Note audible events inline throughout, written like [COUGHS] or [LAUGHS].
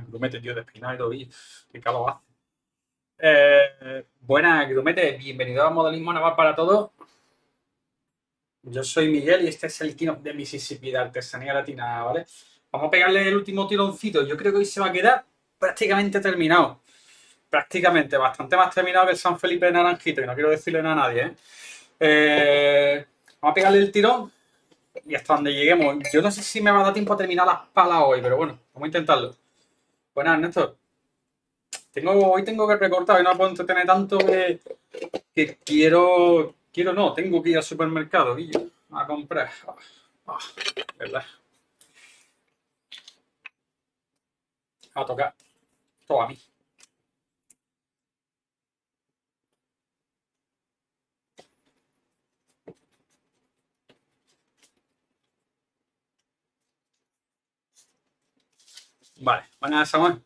Grumete, tío, de y todo, qué calor hace. Eh, buenas, grumete, bienvenido a Modelismo Naval para Todos. Yo soy Miguel y este es el Kino de Mississippi de Artesanía Latina, ¿vale? Vamos a pegarle el último tironcito. Yo creo que hoy se va a quedar prácticamente terminado. Prácticamente, bastante más terminado que el San Felipe de Naranjito, y no quiero decirle nada a nadie, ¿eh? Eh, vamos a pegarle el tirón y hasta donde lleguemos. Yo no sé si me va a dar tiempo a terminar las palas hoy, pero bueno, vamos a intentarlo. Buenas, Néstor. Tengo, hoy tengo que recortar y no puedo entretener tanto que, quiero. Quiero no, tengo que ir al supermercado, a comprar. Ah, ¿Verdad? A tocar. Todo a mí. Vale, a Samuel.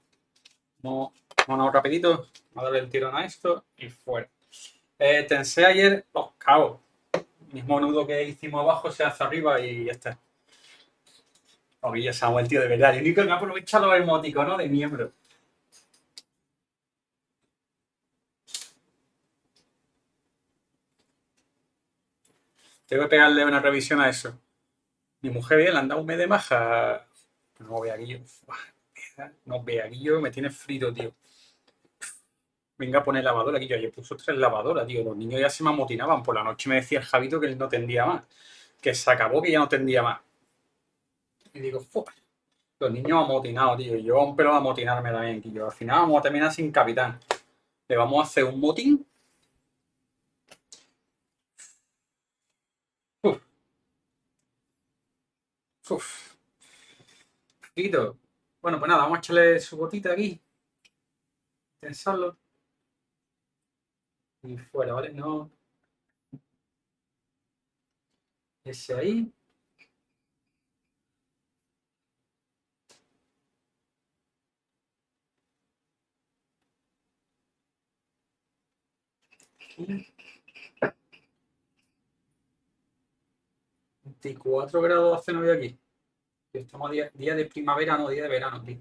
Vamos, vamos rapidito. Vamos a darle el tirón a esto y fuera. Eh, tensé ayer los cabos. mismo nudo que hicimos abajo se hace arriba y ya está. Oye, Samuel, tío, de verdad. El único que aprovecha los emoticos, ¿no? De miembro. Tengo que pegarle una revisión a eso. Mi mujer bien, le han dado un mes maja. No vea aquí. No vea, aquí yo me tiene frito, tío. Venga a poner lavadora aquí. Yo ayer puso tres lavadoras, tío. Los niños ya se me amotinaban. Por la noche me decía el Javito que él no tendía más. Que se acabó, que ya no tendía más. Y digo, Fuck. Los niños amotinados, tío. Yo un pelo a amotinarme también, tío. Al final vamos a terminar sin capitán. Le vamos a hacer un motín. Uf. Uf. Bueno, pues nada, vamos a echarle su gotita aquí. Tensarlo. Y fuera, ¿vale? No. Ese ahí. Aquí. 24 grados hace novio aquí. Estamos día, día de primavera, no día de verano, tío.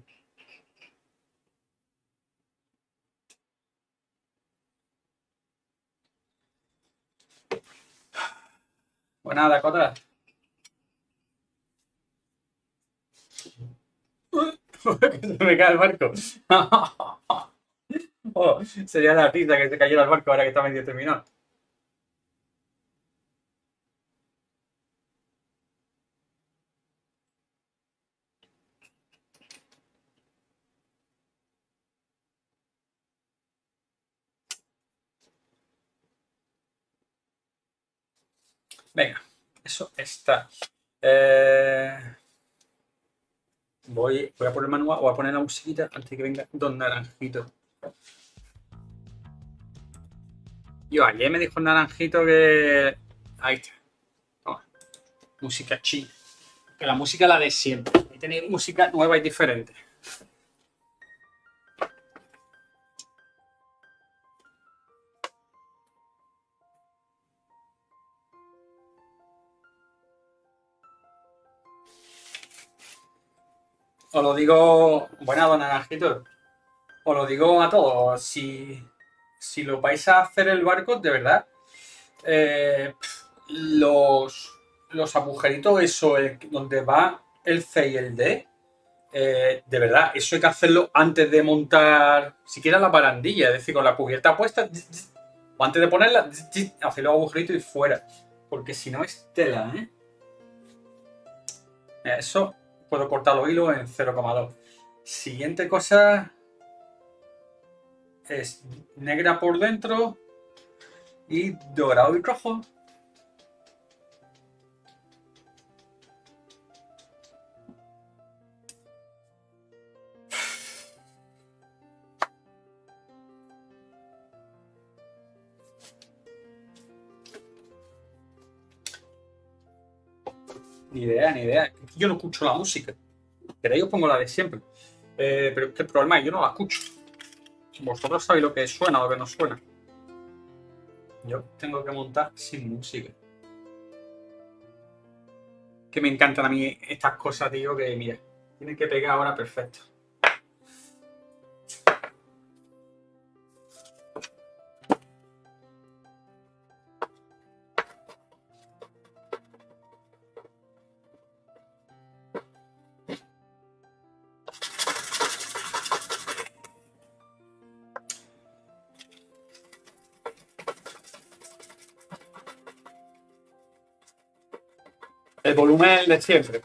Pues nada, Dakota. [LAUGHS] se me cae el barco. [LAUGHS] oh, sería la artista que se cayó al barco ahora que está medio terminado. Venga, eso está. Eh, voy, voy a poner manual, voy a poner la musiquita antes de que venga Don Naranjito. Yo ayer me dijo Naranjito que. Ahí está. Música china. Que la música la de siempre. Que tener música nueva y diferente. Os lo digo, buena don Naranjito, os lo digo a todos, si, si lo vais a hacer el barco, de verdad, eh, los, los agujeritos, eso, donde va el C y el D, eh, de verdad, eso hay que hacerlo antes de montar siquiera la barandilla, es decir, con la cubierta puesta, o antes de ponerla, hacer los agujeritos y fuera, porque si no es tela, ¿eh? Eso puedo cortar los hilos en 0,2. Siguiente cosa es negra por dentro y dorado y rojo. Ni idea, ni idea. Yo no escucho la música. Queréis os pongo la de siempre. Eh, pero es que el problema es que yo no la escucho. Vosotros sabéis lo que suena o lo que no suena. Yo tengo que montar sin música. Que me encantan a mí estas cosas, tío, que mira, tienen que pegar ahora perfecto. Volumen de siempre.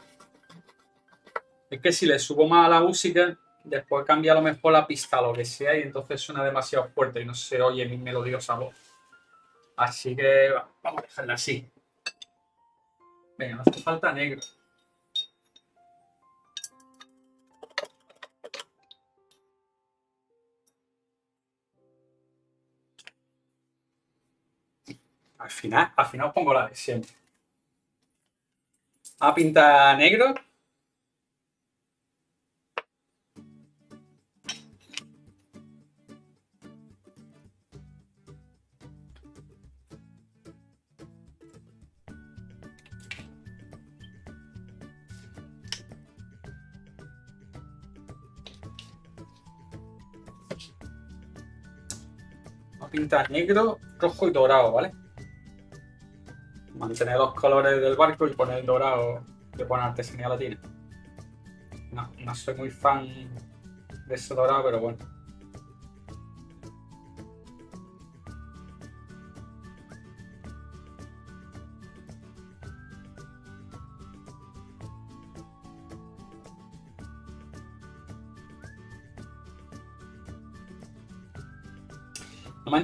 Es que si le subo más a la música, después cambia a lo mejor la pista, lo que sea, y entonces suena demasiado fuerte y no se oye mi melodiosa voz. Así que vamos a dejarla así. Venga, no hace falta negro. Al final, al final pongo la de siempre. A pintar negro. pintar negro, rojo y dorado, ¿vale? Mantener los colores del barco y poner el dorado de buena artesanía latina. No, no soy muy fan de ese dorado, pero bueno.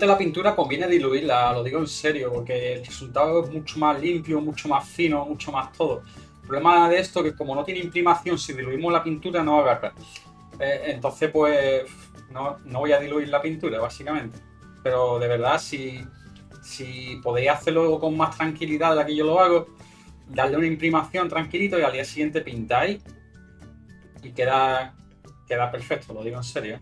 La pintura conviene diluirla, lo digo en serio, porque el resultado es mucho más limpio, mucho más fino, mucho más todo. El problema de esto es que como no tiene imprimación, si diluimos la pintura no agarra. Eh, entonces pues no, no, voy a diluir la pintura, básicamente. Pero de verdad, si, si podéis hacerlo con más tranquilidad de la que yo lo hago, darle una imprimación tranquilito y al día siguiente pintáis y queda, queda perfecto, lo digo en serio.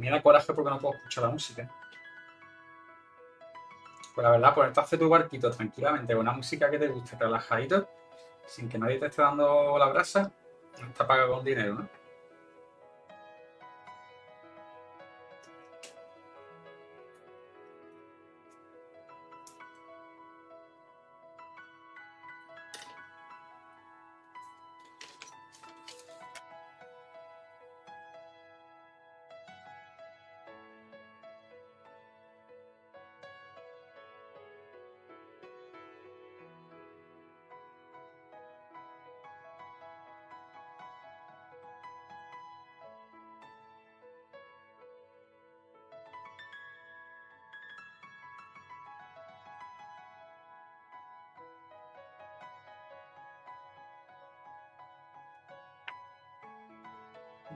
Me da coraje porque no puedo escuchar la música. Pues la verdad, ponerte a hacer tu barquito tranquilamente una música que te guste, relajadito, sin que nadie te esté dando la brasa, está pagado con dinero, ¿no?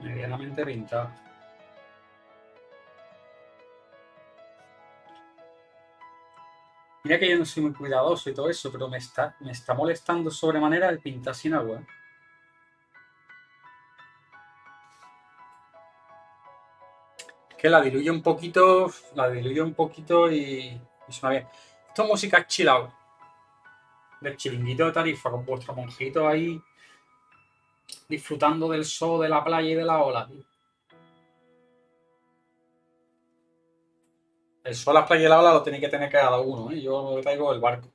Medianamente pintado. Mira que yo no soy muy cuidadoso y todo eso, pero me está, me está molestando sobremanera el pintar sin agua. Que la diluye un poquito, la diluye un poquito y, y suena bien. Esto es música chill out. Del chiringuito de tarifa, con vuestro monjito ahí disfrutando del sol, de la playa y de la ola, tío. El sol, la playa y la ola lo tiene que tener cada uno, ¿eh? Yo traigo el barco.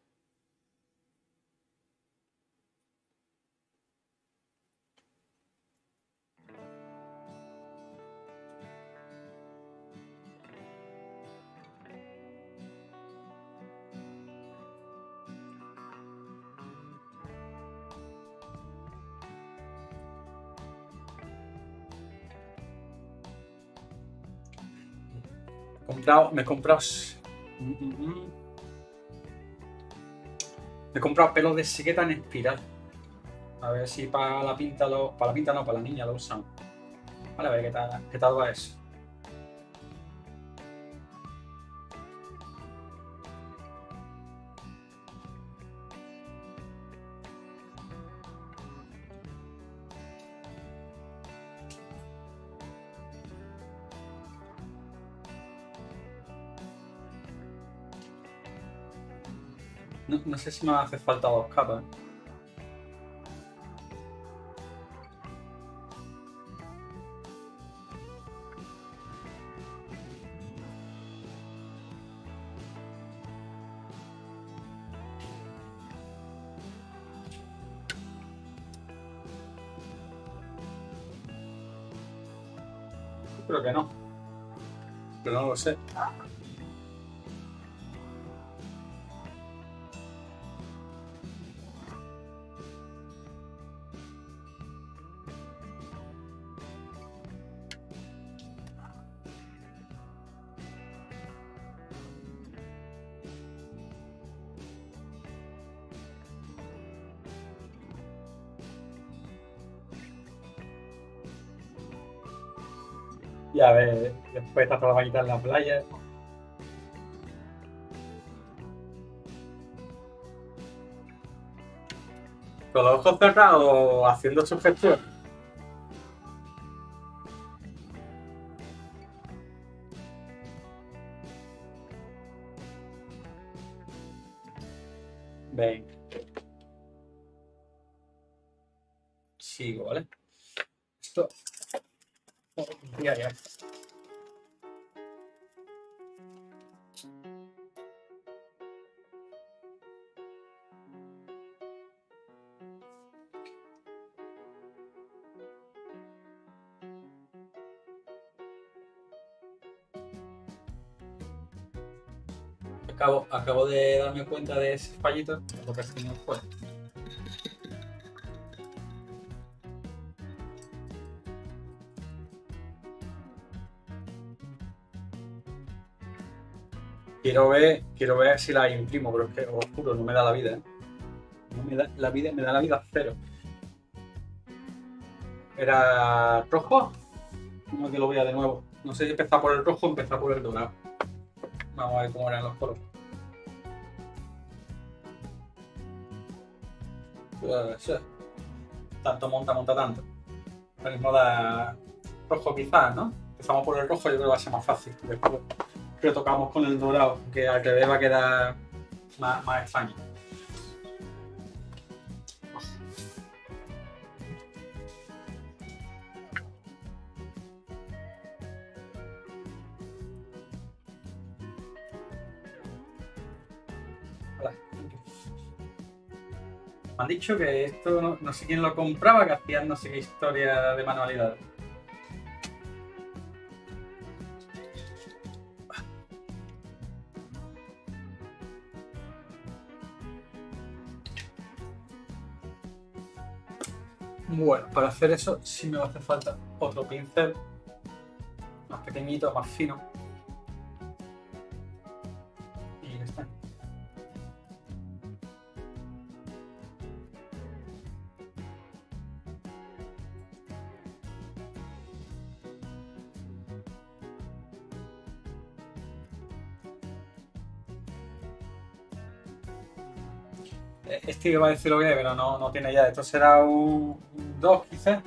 Me he comprado. Me he comprado pelos de sequeta en espiral. A ver si para la pinta lo. Para la pinta no, para la niña lo usan. Vale, a ver qué tal, qué tal va eso. No, sé si me hace falta dos capas. Después está toda la vaguita en la playa. Con los ojos cerrados haciendo su gestión. Acabo, de darme cuenta de ese fallito, no fue. Quiero ver, quiero ver si la imprimo, pero es que os juro, no me da la vida. ¿eh? Me da la vida, me da la vida cero. ¿Era rojo? No que lo vea de nuevo. No sé si empezar por el rojo o empezar por el dorado. Vamos a ver cómo eran los colores. Tanto monta, monta tanto. Ahora mismo da rojo quizás, ¿no? Empezamos por el rojo, yo creo que va a ser más fácil. Después retocamos con el dorado, que al revés va a quedar más, más extraño. Dicho que esto no, sé quién lo compraba, que hacían no sé qué historia de manualidad. Bueno, para hacer eso sí me va a hacer falta otro pincel más pequeñito, más fino. Este iba a decir lo que es, pero no, no tiene ya. Esto será un 2 quizás.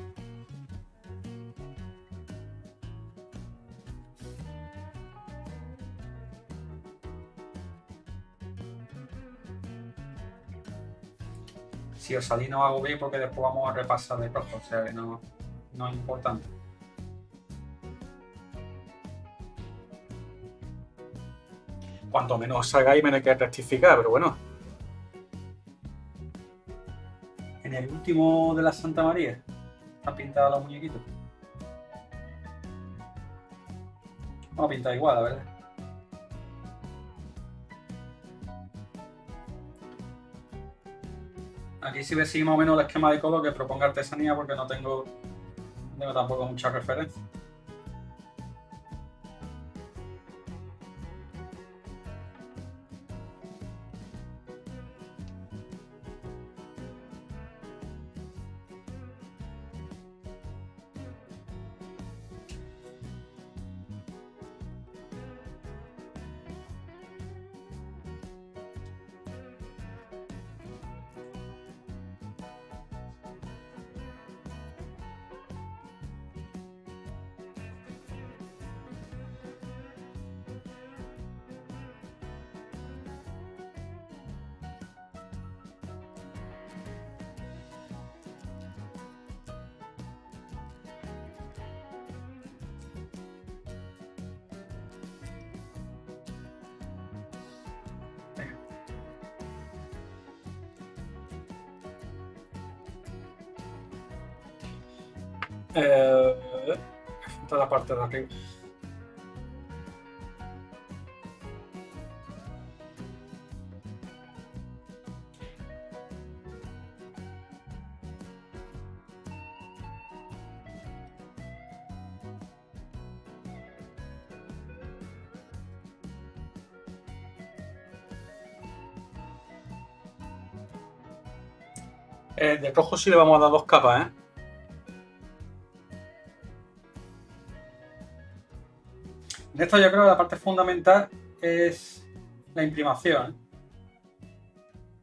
Si os salí no hago bien porque después vamos a repasar de rojo, o sea que no, no es importante. Cuanto menos salgáis, menos hay que rectificar, pero bueno. Último de la Santa María, han pintado los muñequitos. Vamos a pintar igual, la verdad. Aquí sí ve sí más o menos el esquema de color que proponga artesanía porque no tengo, no tengo tampoco mucha referencia. Eh, de rojo sí le vamos a dar dos capas, ¿eh? Yo creo que la parte fundamental es la imprimación.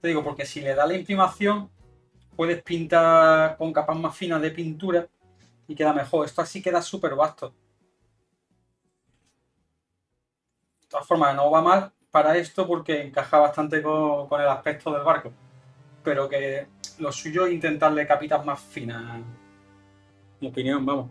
Te digo, porque si le da la imprimación, puedes pintar con capas más finas de pintura y queda mejor. Esto así queda súper vasto. De todas formas, no va mal para esto porque encaja bastante con, con el aspecto del barco. Pero que lo suyo es intentarle capitas más finas. Mi opinión, vamos.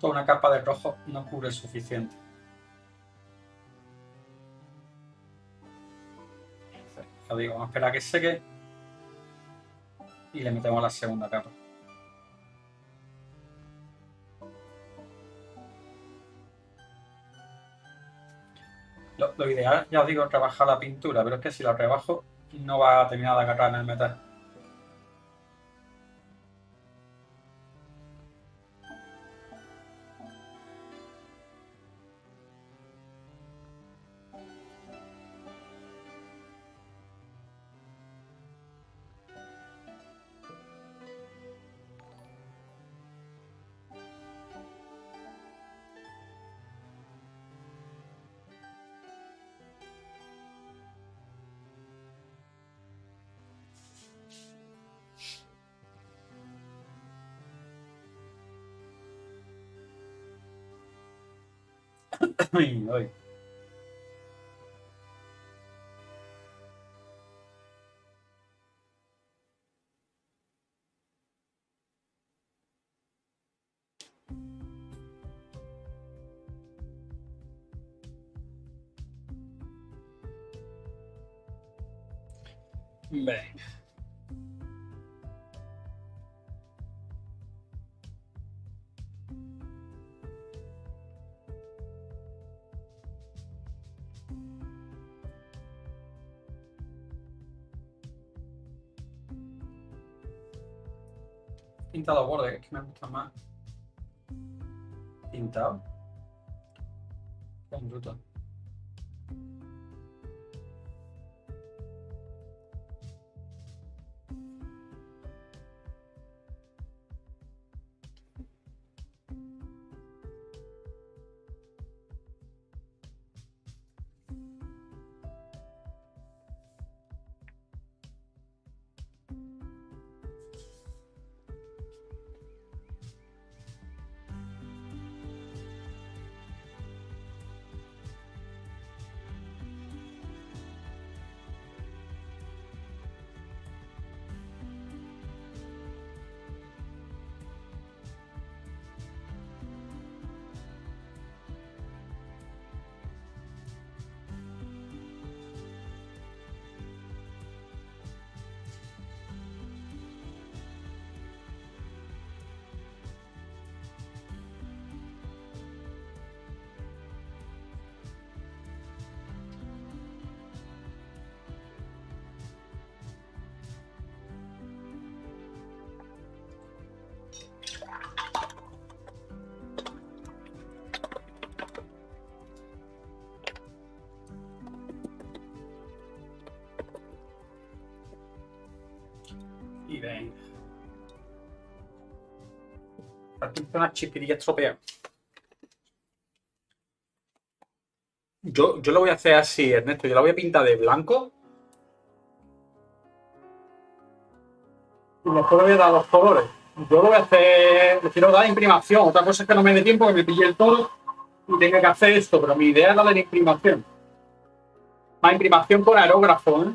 Toda una capa de rojo no cubre suficiente. Ya digo, vamos a esperar que seque y le metemos la segunda capa. Lo, lo ideal, ya os digo, es rebajar la pintura, pero es que si la rebajo no va a terminar de agarrar en el metal. Ay, ay. Pintado borde, es que me gusta más. Pintado. Con bruto. Aquí una chispirilla estropeada. Yo, yo lo voy a hacer así, Ernesto. Yo la voy a pintar de blanco. Y después le voy a dar los colores. Yo lo voy a hacer. Le quiero imprimación. Otra cosa es que no me dé tiempo, que me pille el todo y tenga que hacer esto. Pero mi idea es darle imprimación. Más imprimación con aerógrafo, ¿eh?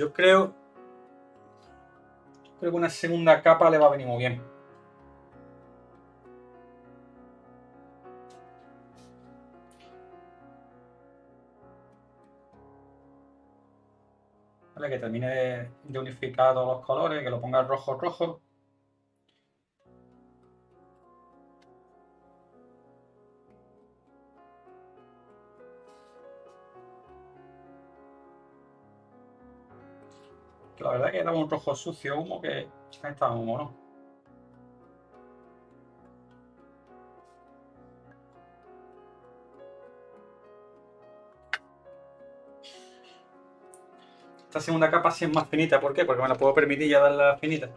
Yo creo. Creo que una segunda capa le va a venir muy bien. Vale, que termine de, de unificar todos los colores, que lo ponga rojo rojo. La verdad que daba un rojo sucio, humo que está humo, ¿no? Esta segunda capa sí es más finita, ¿por qué? Porque me la puedo permitir ya darla finita.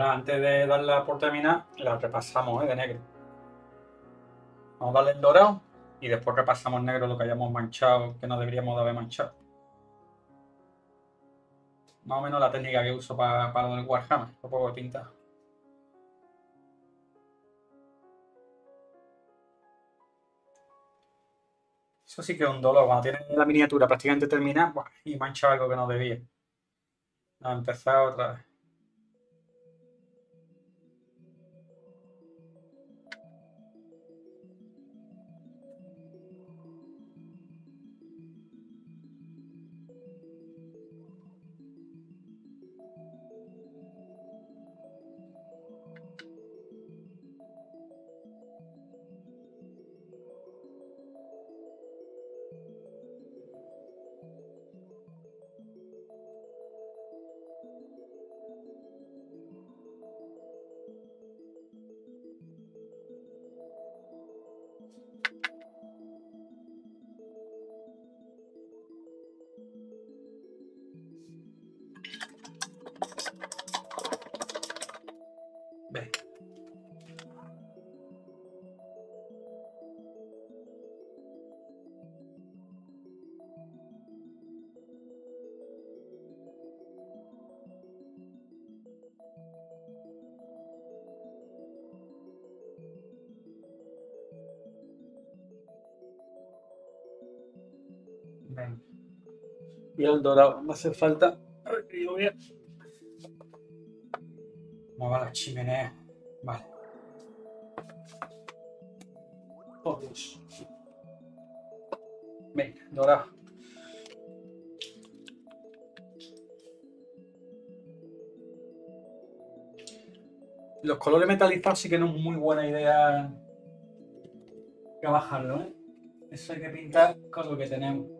Antes de darla por terminar, la repasamos ¿eh? de negro. Vamos a darle el dorado y después repasamos negro lo que hayamos manchado, que no deberíamos de haber manchado. Más o menos la técnica que uso para, el Warhammer, lo puedo pintar. Eso sí que es un dolor, cuando tienes la miniatura prácticamente terminada y mancha algo que no debía. A empezar otra vez. Y el dorado me hace falta. A ver que yo voy a. ¿Cómo va la chimenea? Vale. Oh, Dios. Venga, dorado. Los colores metalizados sí que no es muy buena idea trabajarlo, ¿eh? Eso hay que pintar con lo que tenemos.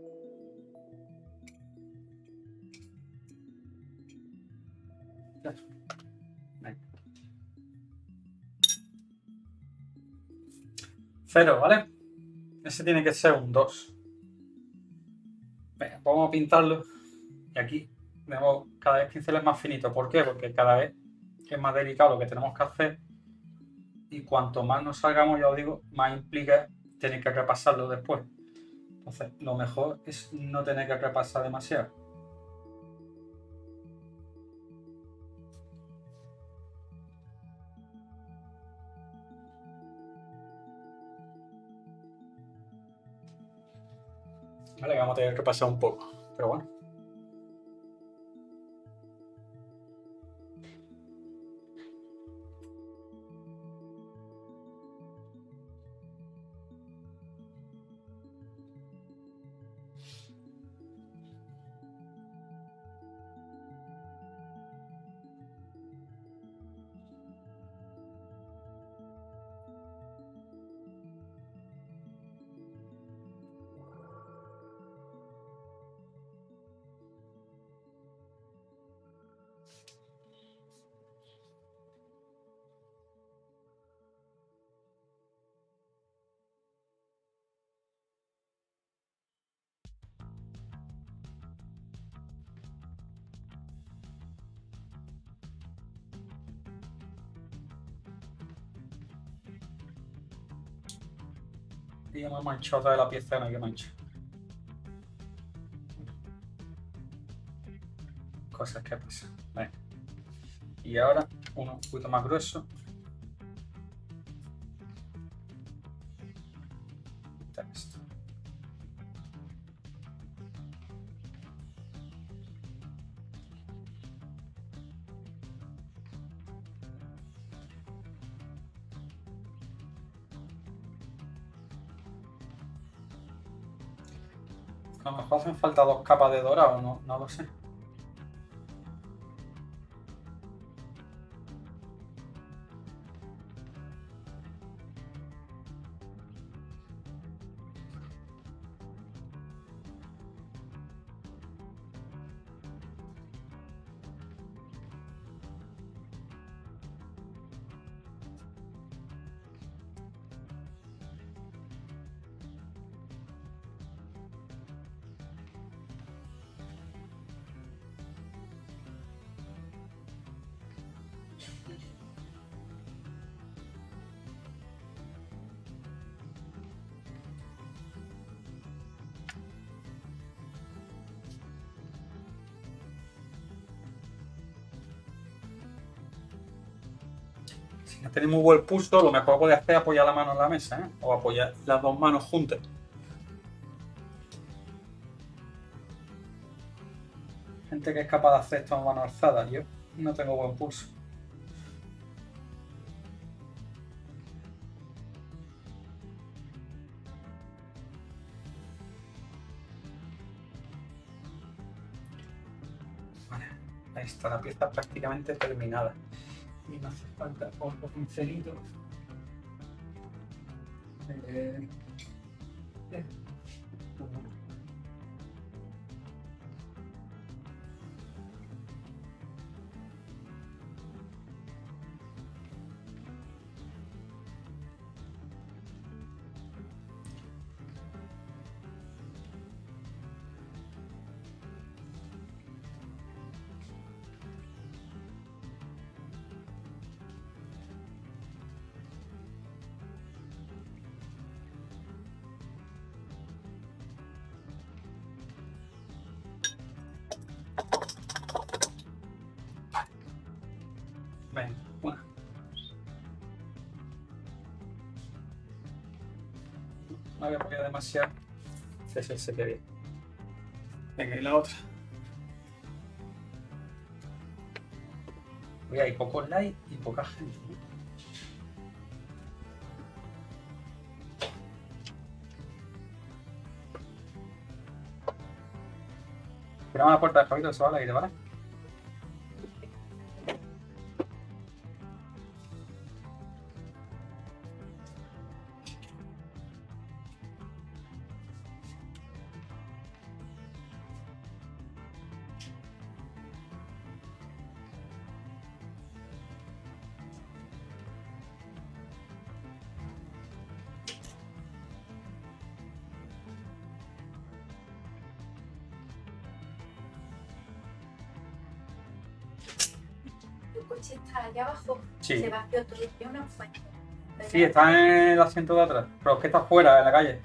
0, ¿vale? Ese tiene que ser un 2. Venga, vamos pintarlo. Y aquí tenemos cada vez pinceles más finitos. ¿Por qué? Porque cada vez es más delicado lo que tenemos que hacer. Y cuanto más nos salgamos, ya os digo, más implica tener que repasarlo después. Entonces, lo mejor es no tener que repasar demasiado. Vale, vamos a tener que repasar un poco. Pero bueno. Y me manchado otra vez la pieza, no que mancha. Cosas que pasan. Y ahora uno un poquito más grueso. Dos capas de dorado, no, no lo sé. Muy buen pulso, lo mejor que podéis hacer es apoyar la mano en la mesa, ¿eh? O apoyar las dos manos juntas. Gente que es capaz de hacer esto a mano alzada, yo no tengo buen pulso. Ahí está la pieza prácticamente terminada. Y me hace falta a se quede bien. Venga, y la otra. Voy hay pocos likes y poca gente. Tiramos la puerta de Javito, se va al aire, ¿vale? Sí. Se vació todo. Yo no fue. Sí, está en el asiento de atrás, pero es que está fuera, en la calle.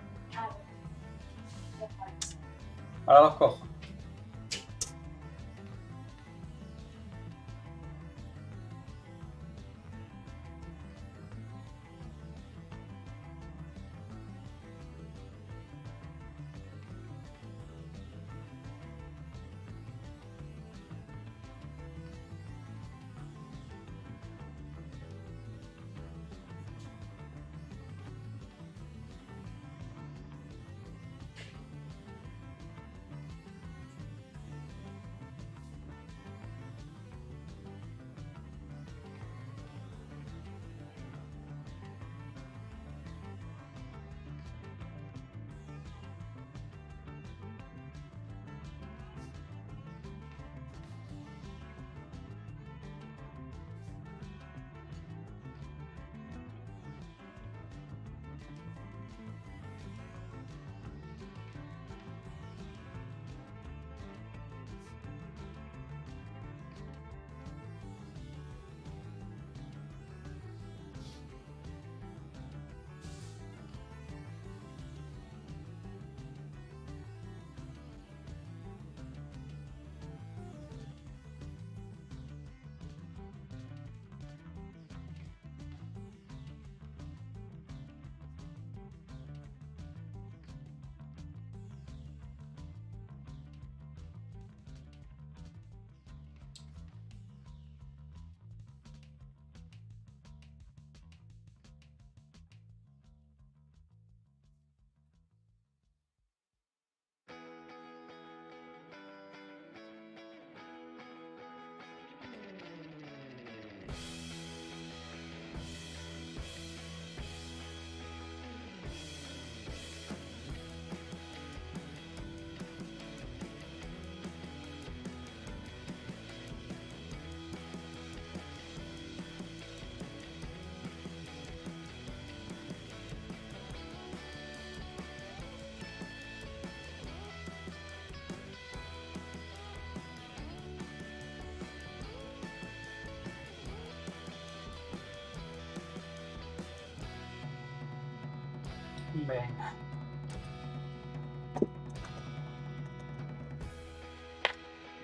Venga.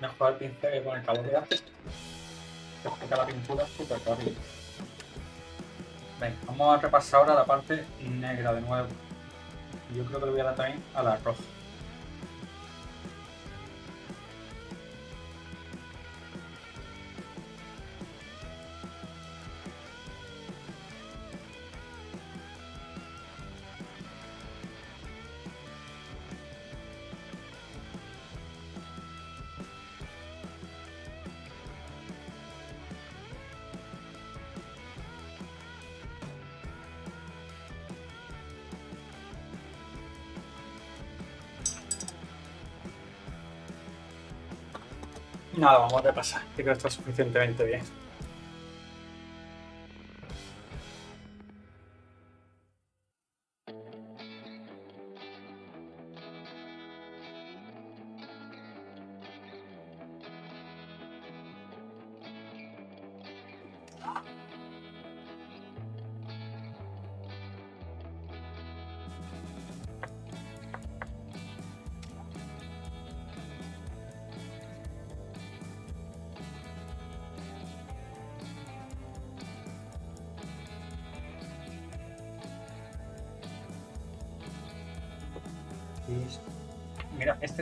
Mejor el pincel que con el calor que hace. La pintura súper rápido. Venga, vamos a repasar ahora la parte negra de nuevo. Yo creo que le voy a dar también a la roja. Nada, vamos a repasar. Creo que está suficientemente bien.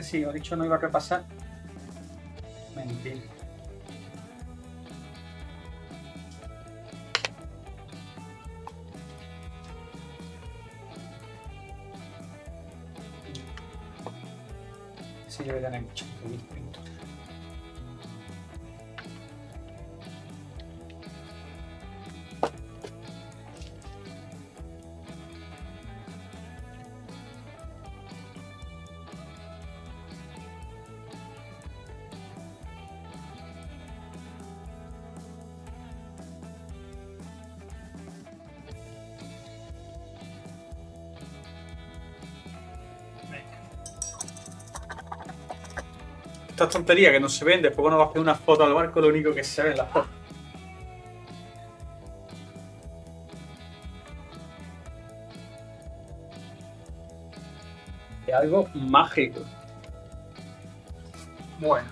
Sí, he dicho no iba a repasar. Esta tontería que no se ven, después cuando vas a hacer una foto al barco, lo único que se ve es la foto. Es algo mágico. Bueno,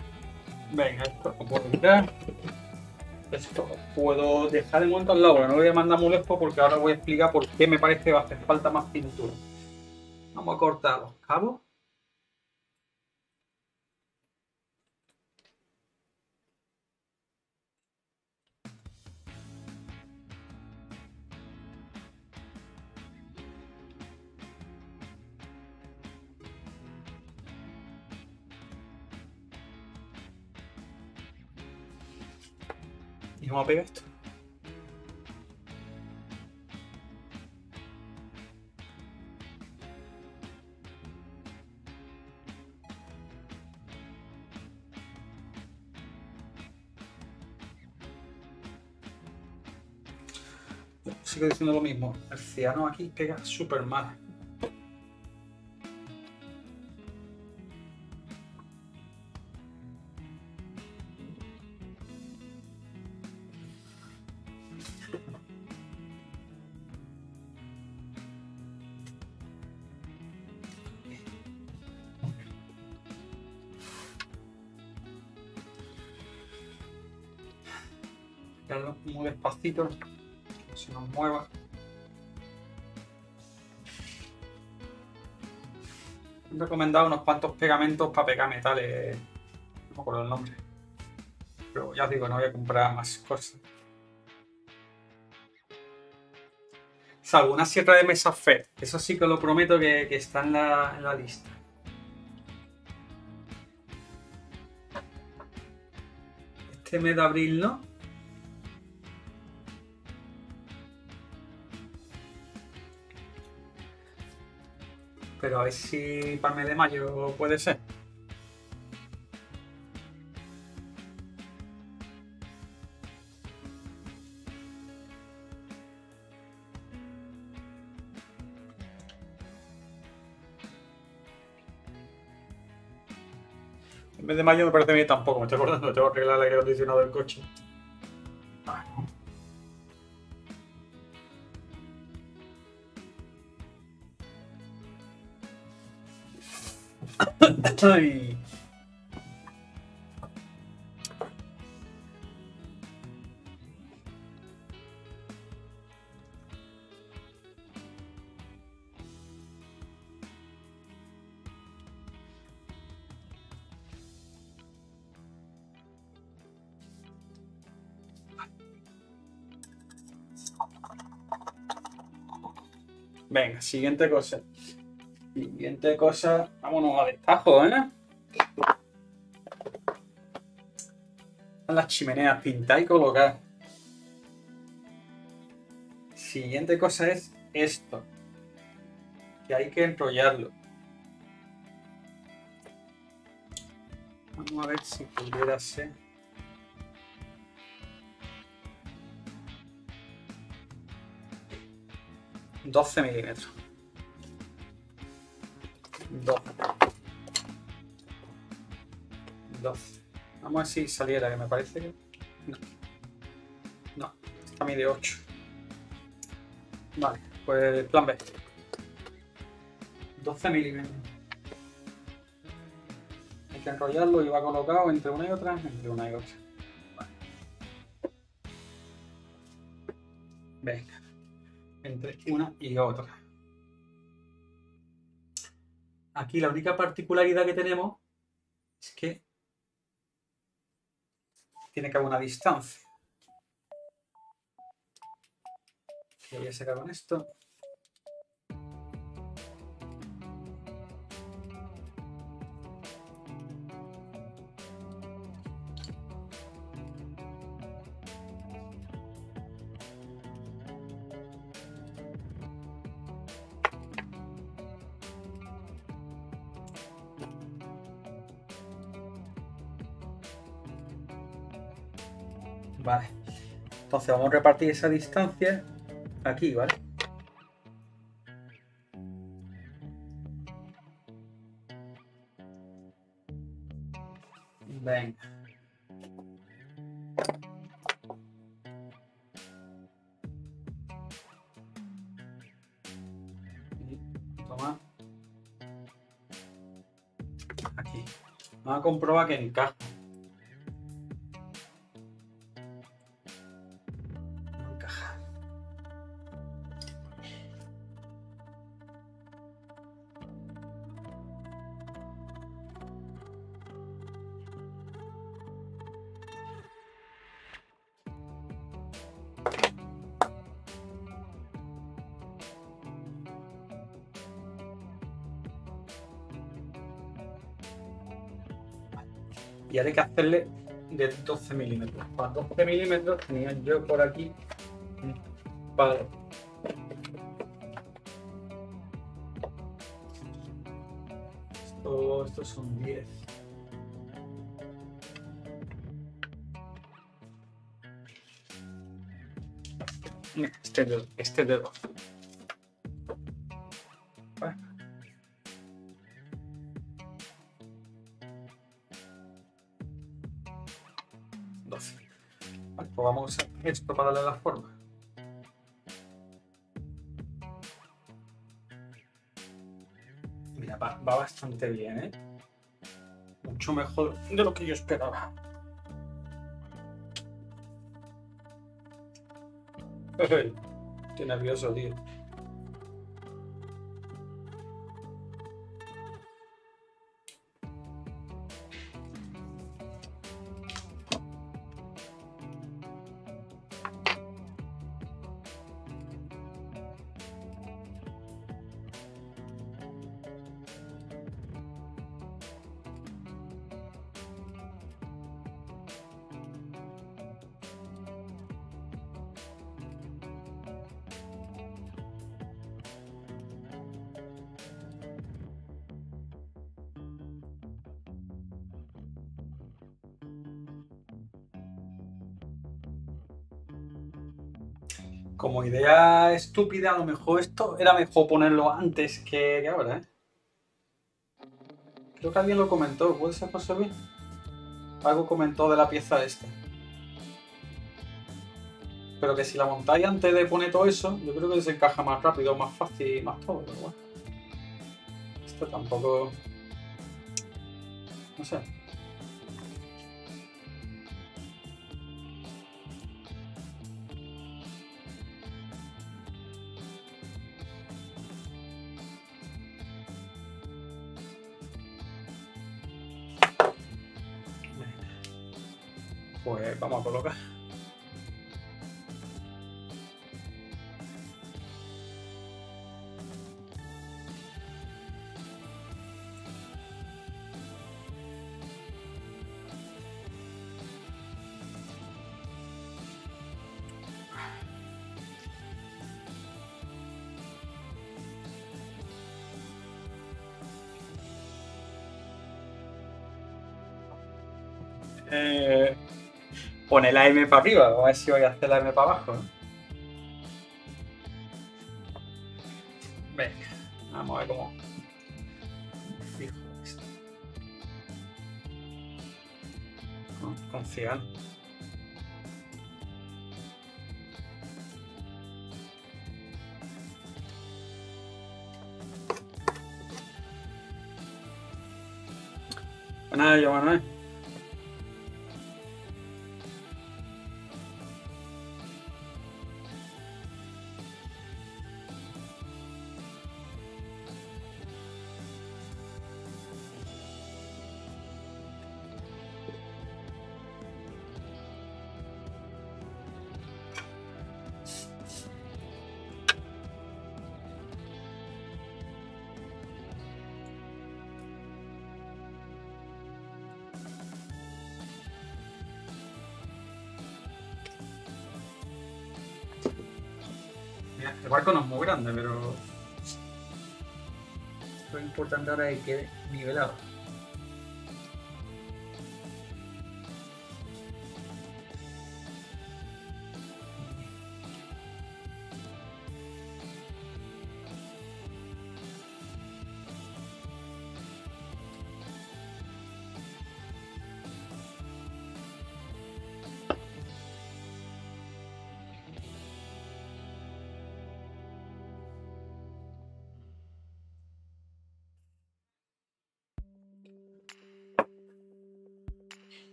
venga, esto lo puedo quitar. Esto puedo dejar en momento al lado, no lo voy a mandar muy porque ahora voy a explicar por qué me parece que va a hacer falta más pintura. Vamos a cortar los cabos. Y vamos a pegar esto. Sigo diciendo lo mismo. El ciano aquí pega súper mal. No se nos mueva. He recomendado unos cuantos pegamentos para pegar metales. No me acuerdo el nombre. Pero ya os digo, no voy a comprar más cosas. Salvo una sierra de mesa FED. Eso sí que lo prometo que, que está en la, en la lista. Este mes de abril no. A ver si para el mes de mayo puede ser. En mes de mayo me parece a mí tampoco, me estoy acordando, tengo que arreglar el aire acondicionado del coche. Ay. Venga, siguiente cosa. Siguiente cosa. Vámonos a destajo, ¿eh? Las chimeneas pintar y colocar. Siguiente cosa es esto. Que hay que enrollarlo. Vamos a ver si pudiera ser. Doce milímetros. 12. 12. Vamos a ver si saliera, que me parece que. No. No, esta mide 8. Vale, pues plan B. 12 milímetros. Hay que enrollarlo y va colocado entre una y otra, entre una y otra. Venga. Entre una y otra. Aquí la única particularidad que tenemos es que tiene que haber una distancia. Voy a sacar con esto. Vamos a repartir esa distancia aquí, ¿vale? Venga. Toma. Aquí. Vamos a comprobar que encaja. Hacerle de 12 milímetros. Para 12 milímetros tenía yo por aquí. Esto, estos son 10. Este de, este de 12. Para darle la forma. Mira, va, va bastante bien, ¿eh? Mucho mejor de lo que yo esperaba. [LAUGHS] Estoy nervioso, tío. Estúpida, a lo mejor esto era mejor ponerlo antes que, ahora, ¿eh? Creo que alguien lo comentó, ¿puede ser Luis? Algo comentó de la pieza esta. Pero que si la montáis antes de poner todo eso, yo creo que se encaja más rápido, más fácil y más todo, pero bueno. Esto tampoco. No sé. Colocar. Eh, pone la M para arriba, vamos a ver si voy a hacer la M para abajo. ¿no? Pero. Lo importante ahora es que quede nivelado.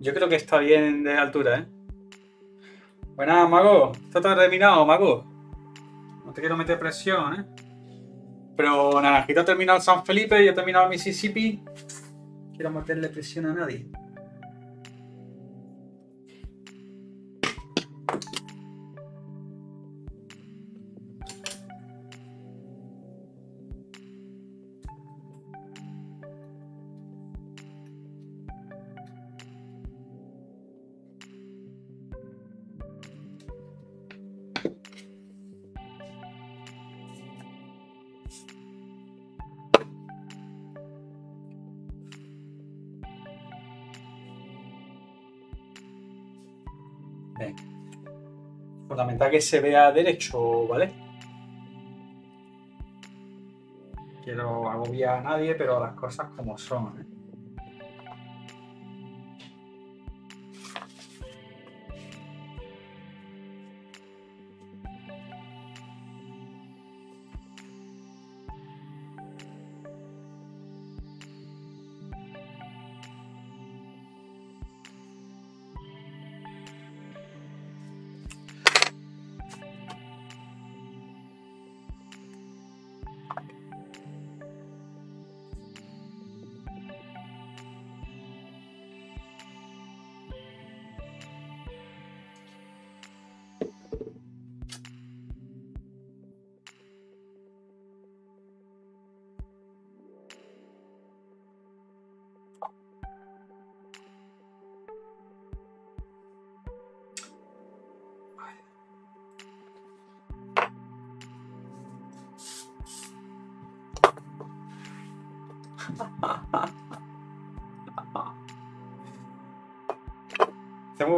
Yo creo que está bien de altura, ¿eh? Buenas, Mago. Esto está terminado, Mago. No te quiero meter presión, ¿eh? Pero Naranjito ha terminado San Felipe y he terminado Mississippi. Quiero meterle presión a nadie. Que se vea derecho, ¿vale? Quiero agobiar a nadie, pero las cosas como son, ¿eh?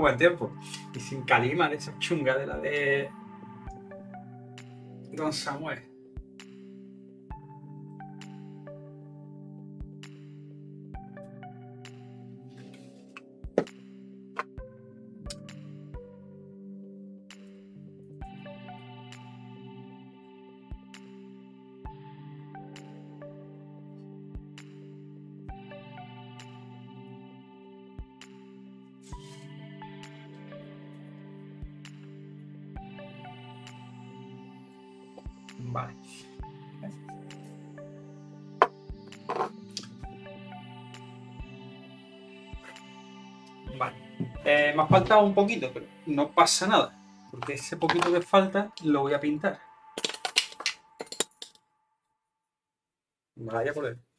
Buen tiempo. Y sin calima de esa chunga de la de Don Samuel. Vale. Vale. Eh, me ha faltado un poquito, pero no pasa nada. Porque ese poquito que falta lo voy a pintar. Vaya por él.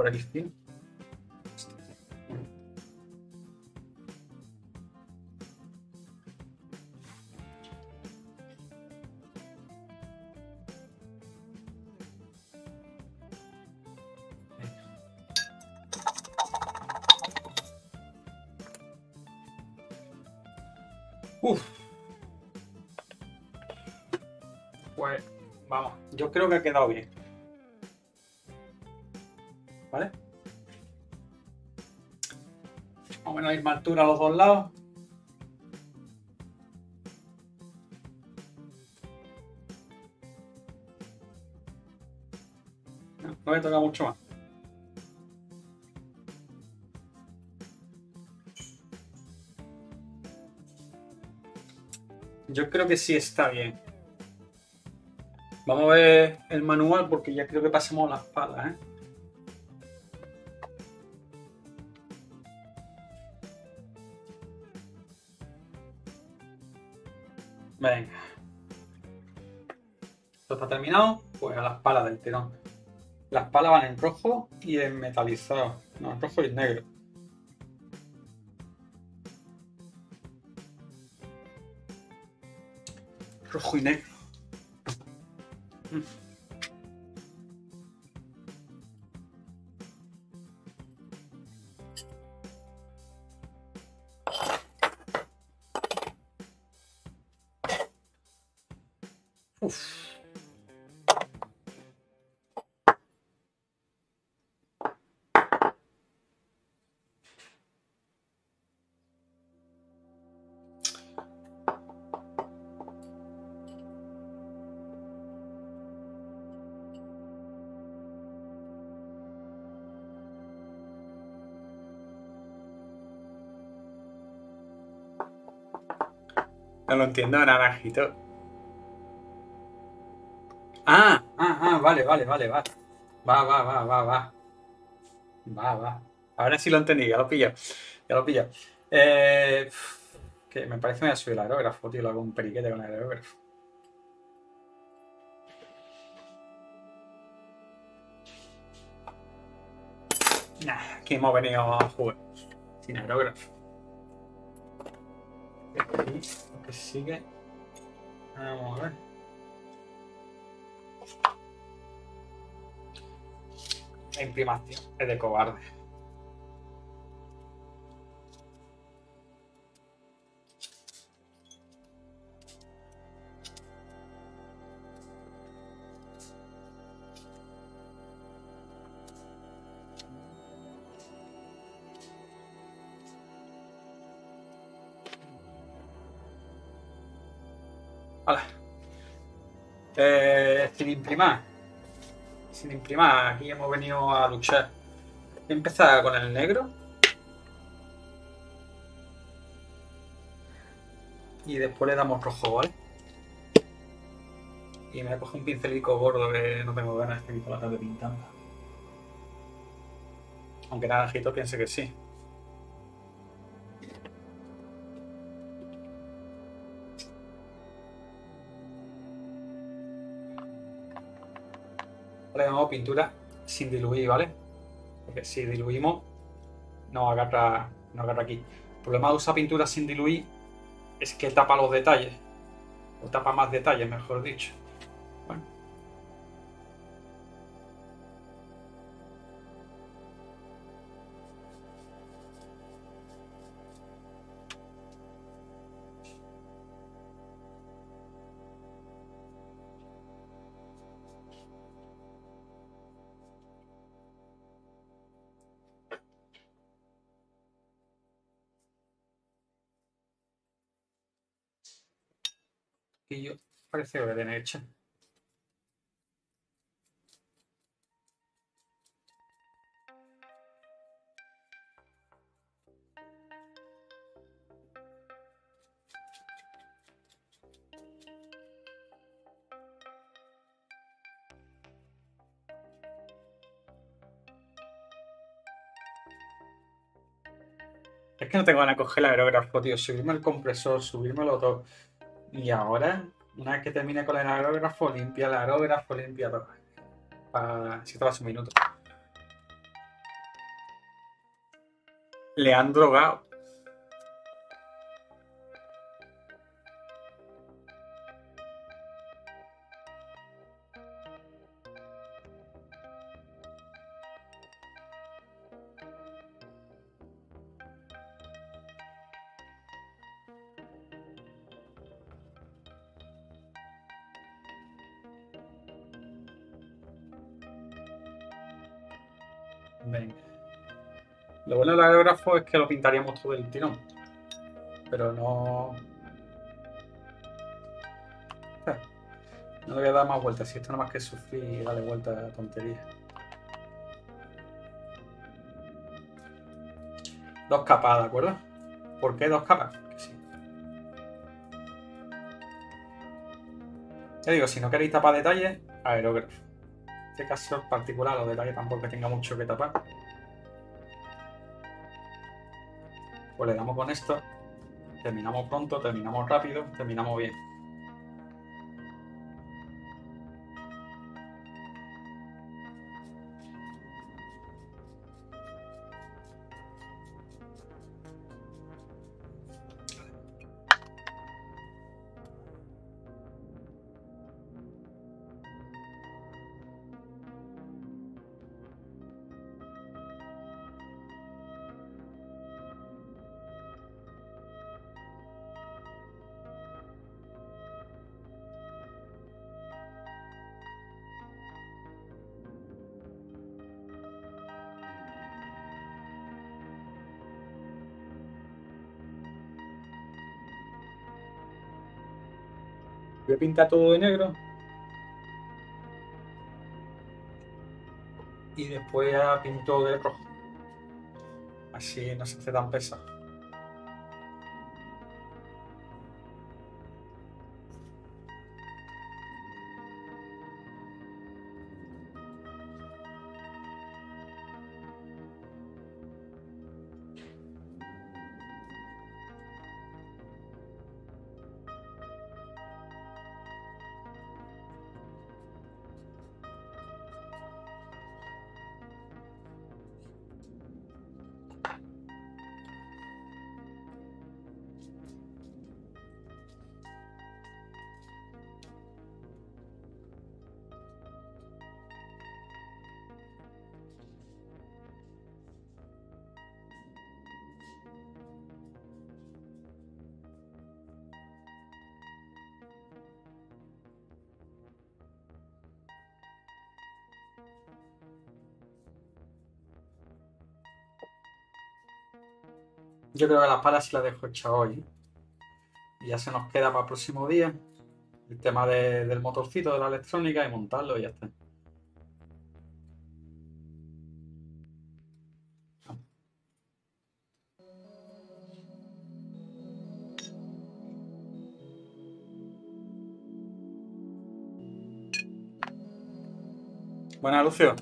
Por aquí encima. Uf. Pues vamos, yo creo que ha quedado bien. Altura a los dos lados. No, no voy a tocar mucho más. Yo creo que sí está bien. Vamos a ver el manual porque ya creo que pasemos las palas, ¿eh? Del tirón. Las palas van en rojo y en metalizado. No, en rojo y en negro. Rojo y negro. Mm. Entiendo, naranjito. Ah, ah, ah, vale, vale, vale, va. Va, va, va, va, va. Va, va. Ahora sí lo entendí, ya lo pillo. Ya lo pillo. Eh, que me parece que me ha subido el aerógrafo, tío. Lo hago un periquete con el aerógrafo. Aquí hemos venido a jugar. Sin aerógrafo. Lo que. Vamos a ver. La imprimación es de cobarde. Hola. Eh, sin imprimar. Sin imprimar, aquí hemos venido a luchar. Empezar con el negro. Y después le damos rojo, ¿vale? Y me coge un pincelico gordo que no tengo ganas de la tarde pintando. Aunque naranjito piense que sí. Pintura sin diluir, ¿vale? Porque si diluimos, no agarra, no agarra aquí. El problema de usar pintura sin diluir es que tapa los detalles. O tapa más detalles, mejor dicho. Parecido que tiene hecha. Es que no tengo ganas de coger el aerógrafo, tío. Subirme el compresor, subirme todo. Y ahora, una vez que termine con el aerógrafo, limpia el aerógrafo, limpia todo. Para... Si te vas un minuto. Le han drogado. Es que lo pintaríamos todo el tirón. Pero no. Ah, No le voy a dar más vueltas. Si esto nada más que sufrir y darle vueltas a tontería. Dos capas, ¿de acuerdo? ¿Por qué dos capas? Que sí. Digo, si no queréis tapar detalles, aerógrafo. En este caso particular, los detalles tampoco que tenga mucho que tapar. Pues le damos con esto. Terminamos pronto, terminamos rápido, terminamos bien. Voy a pintar todo de negro. Y después ya pinto de rojo. Así no se hace tan pesado. Yo creo que las palas sí las dejo hechas hoy. Y ya se nos queda para el próximo día el tema de- del motorcito de la electrónica y montarlo y ya está. Buenas, Lucio.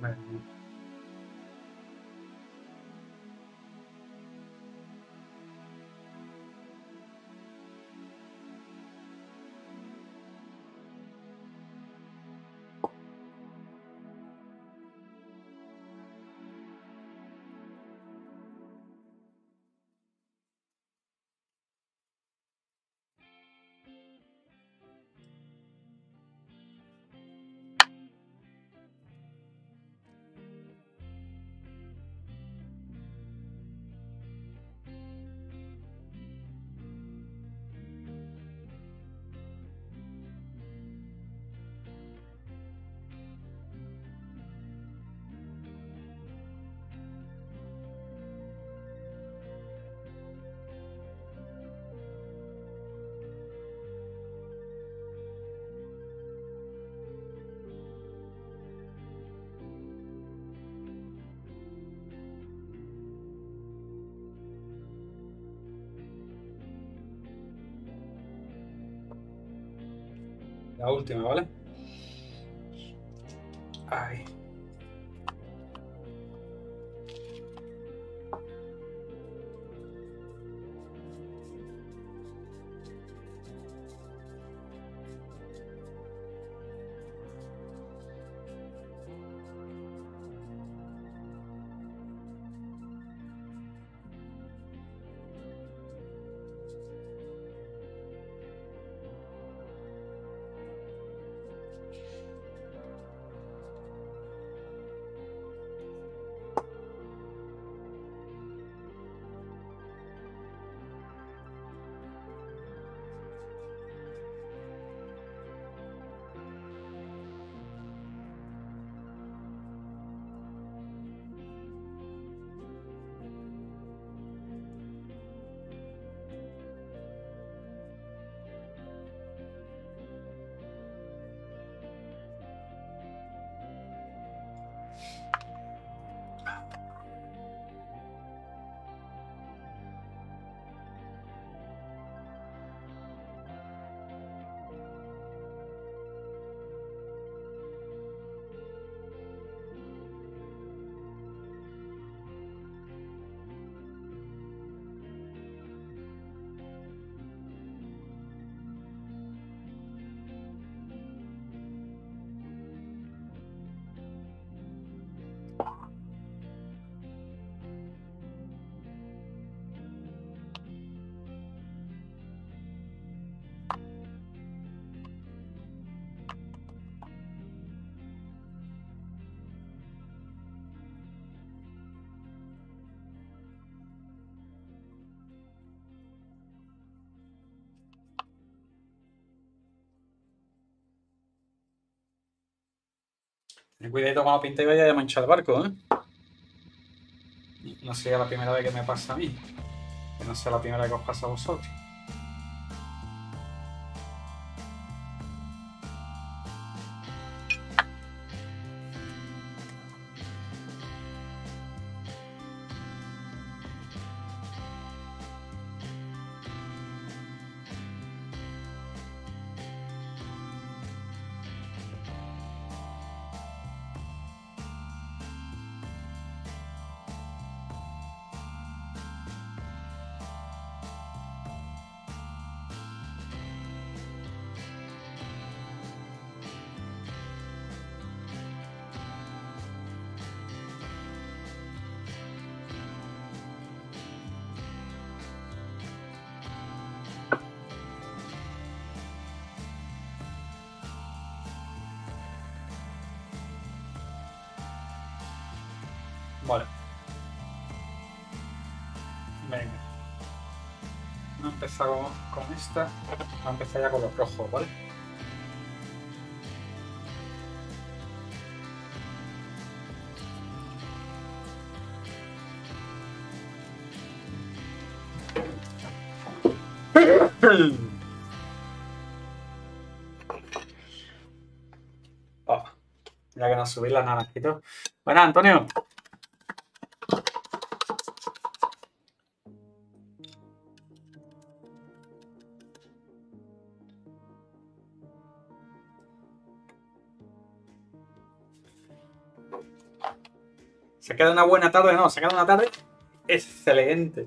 Vale. Última, ¿vale? Ten cuidado cuando pinte y vaya a manchar el barco, ¿eh? No sería la primera vez que me pasa a mí. Que no sea la primera vez que os pasa a vosotros. Con, esta. Vamos a empezar ya con los rojos, ¿vale? Oh, [COUGHS] ya que nos subís las naranjitos. Bueno, Antonio. Queda una buena tarde, no, se queda una tarde excelente.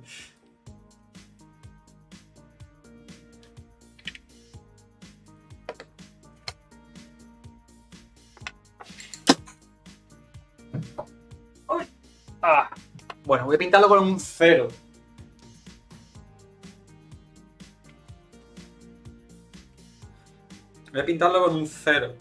Uy. Ah. Bueno, voy a pintarlo con un cero. Voy a pintarlo con un cero.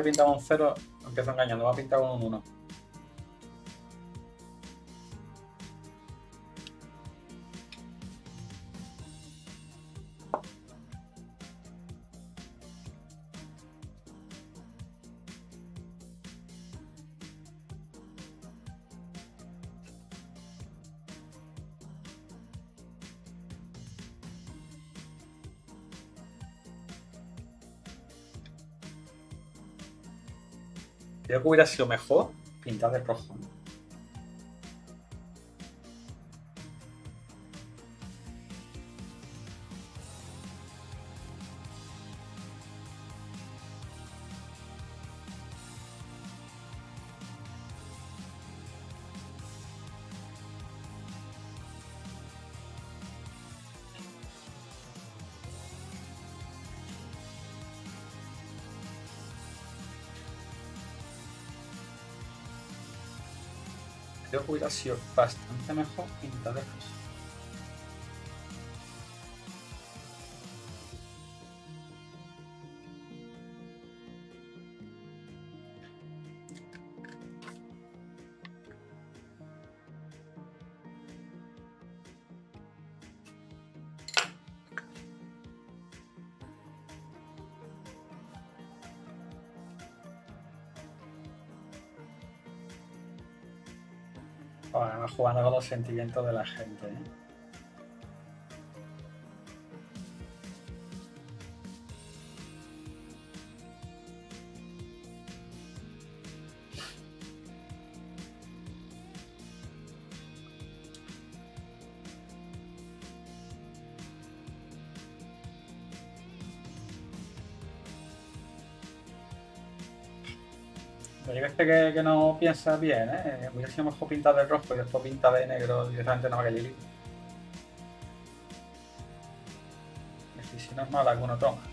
Si voy a pintar con un cero, empiezo engañando. Voy a pintar un uno. Creo que hubiera sido mejor pintar de rojo. Sido bastante mejor pintar de rojo. Jugando con los sentimientos de la gente. ¿eh? Que, no piensas bien, ¿eh? Hubiera sido mejor pintar de rojo y después pintar de negro directamente en Lili. Y si no es mala, alguno toma.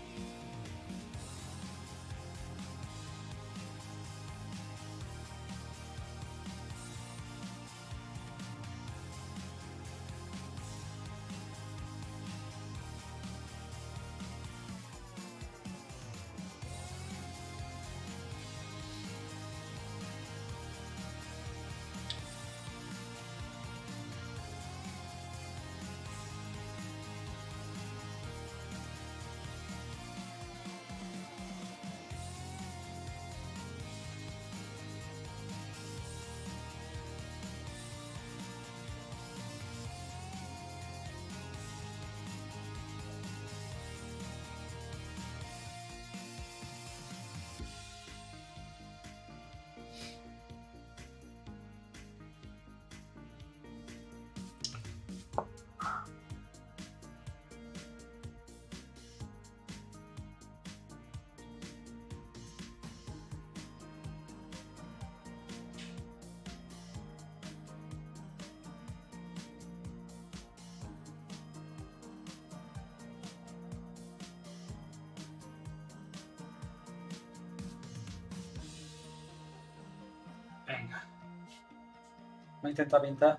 Vamos a intentar pintar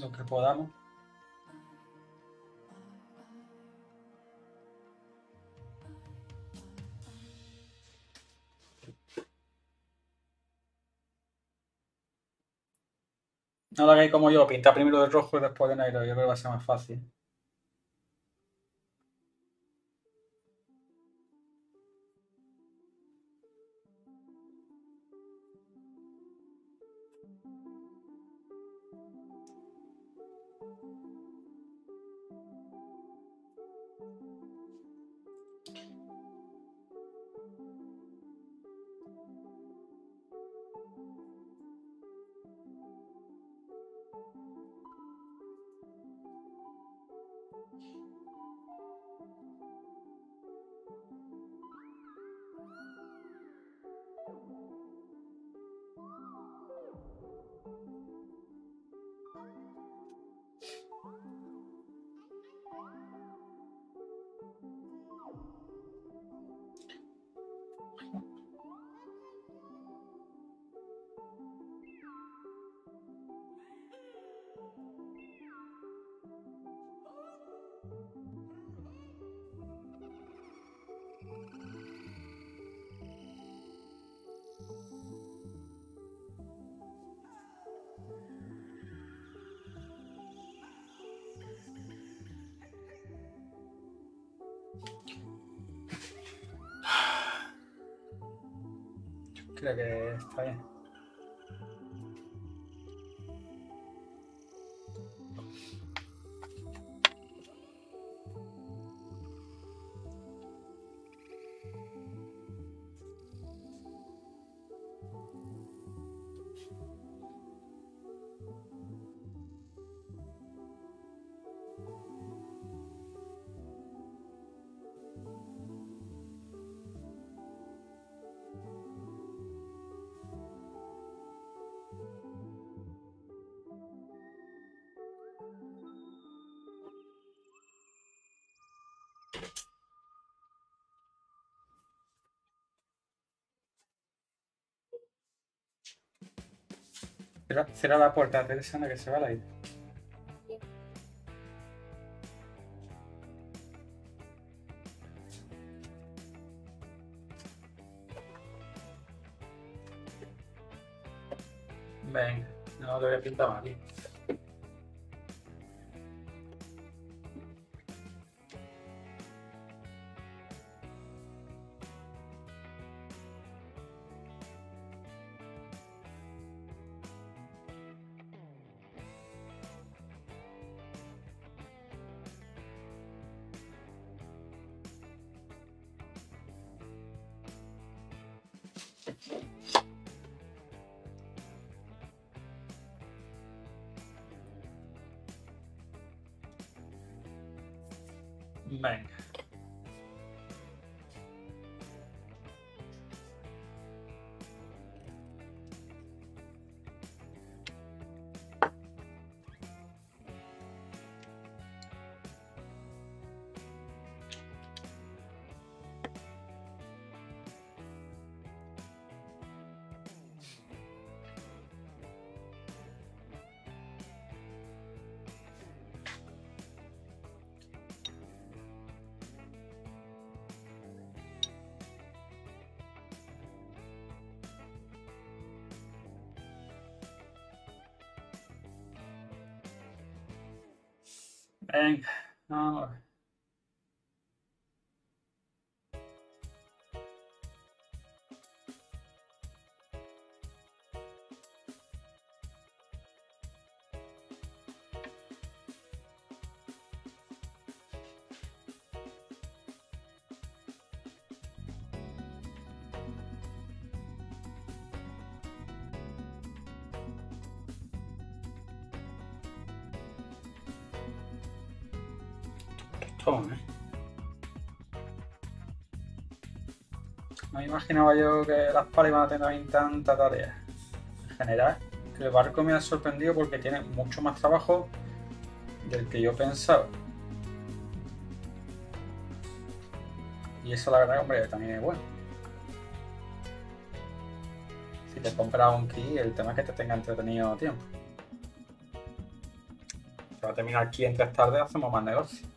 lo que podamos. No lo hagáis como yo, pintar primero de rojo y después de negro. Yo creo que va a ser más fácil. Cierra, la puerta, deseando que se va el aire. Venga, no lo voy a pintar más ¿eh? No me imaginaba yo que las palas iban a tener tanta tarea. En general, el barco me ha sorprendido porque tiene mucho más trabajo del que yo pensaba. Y eso la verdad, hombre, también es bueno. Si te compras un key, el tema es que te tenga entretenido tiempo. Se va a terminar aquí en tres tardes, hacemos más negocio.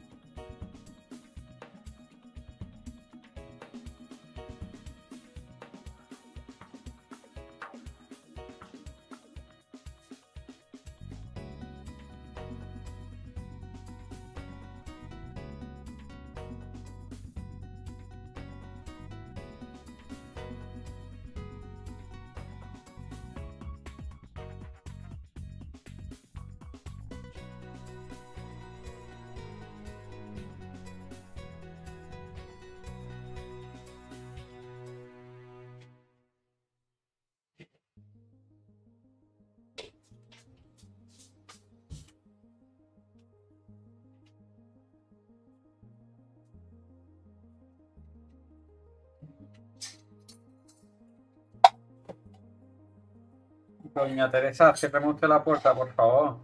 Doña Teresa, cierreme usted la puerta, por favor.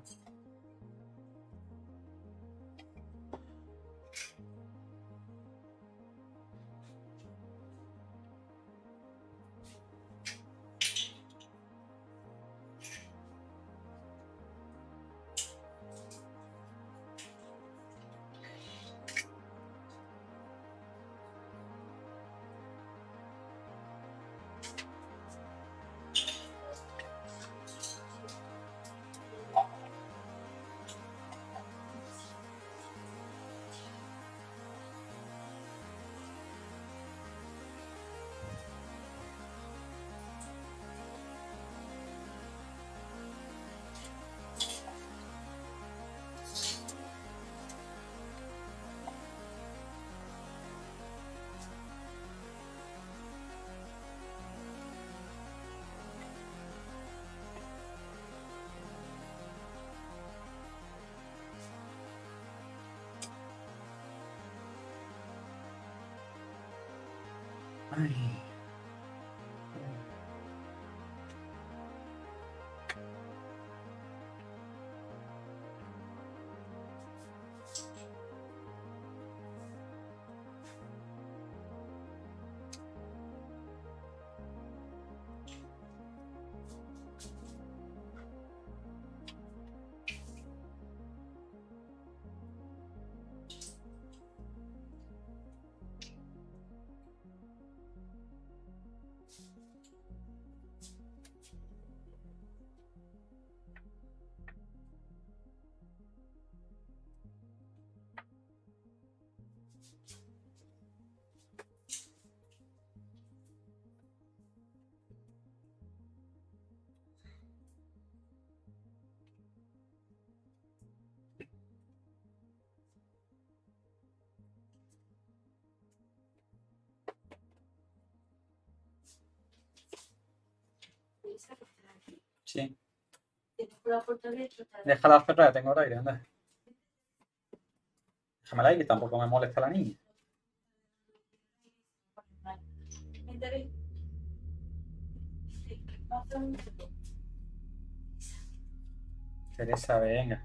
Sí. Déjala cerrada, tengo aire, anda. Déjame aire, tampoco me molesta la niña. Teresa, venga.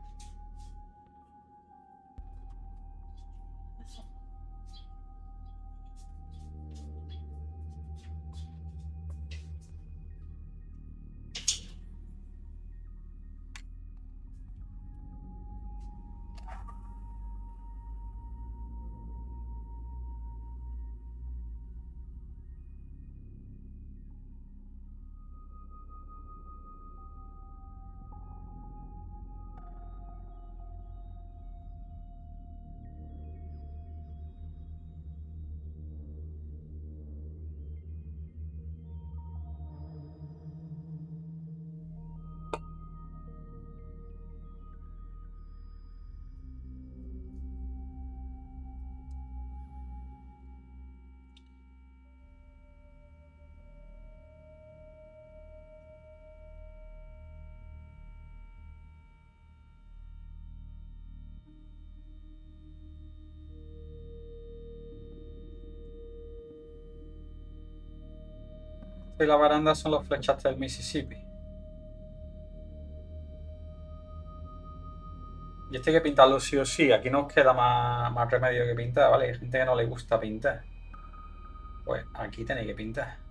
Y la baranda son los flechas del Mississippi. Y este hay que pintarlo sí o sí. Aquí no queda más remedio que pintar, ¿vale? Hay gente que no le gusta pintar. Pues aquí tenéis que pintar.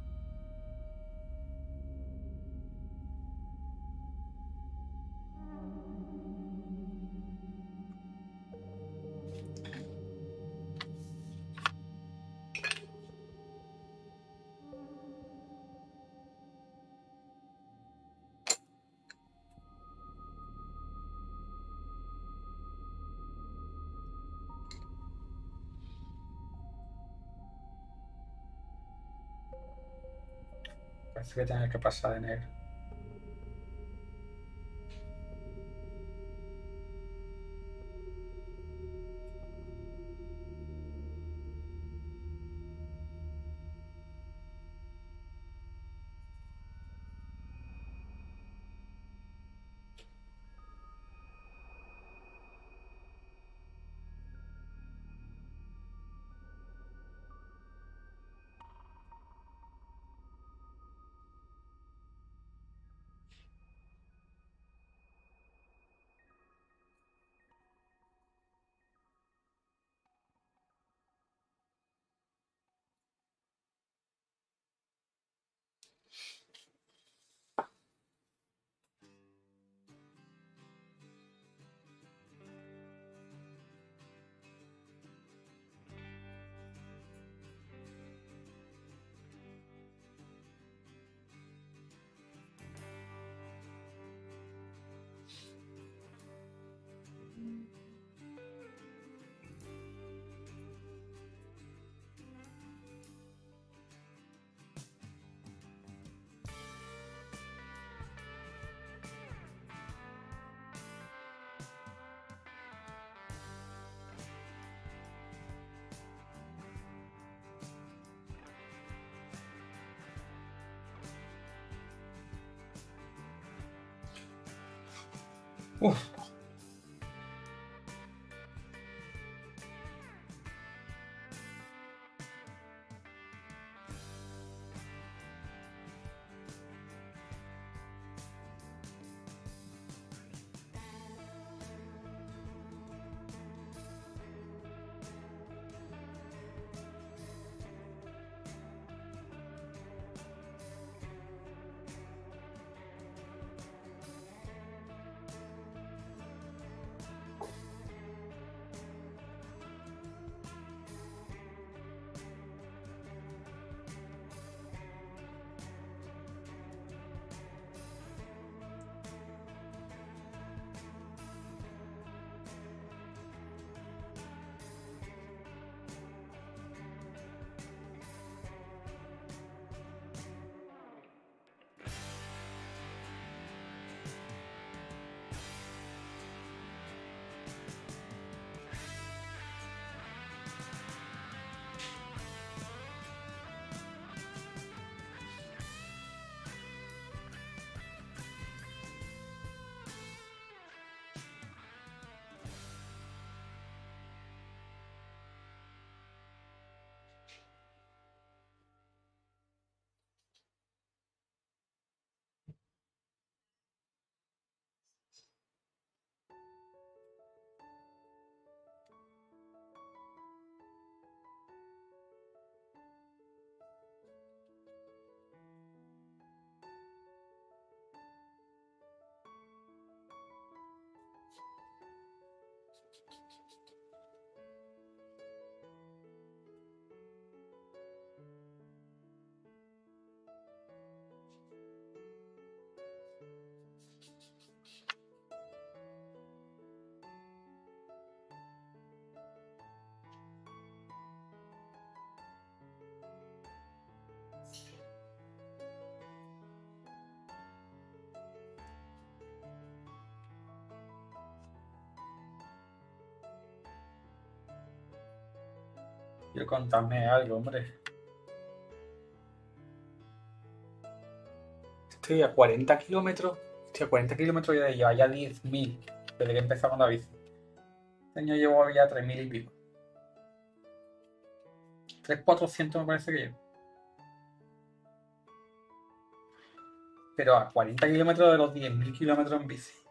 Que tiene que pasar de negro. Uf. Yo contadme algo, hombre. Estoy a 40 kilómetros. Estoy a 40 kilómetros ya de llevar ya 10.000 desde que empezamos la bici. Este año llevo ya 3.000 y pico. 3.400 me parece que llevo. Pero a 40 kilómetros de los 10.000 kilómetros en bici.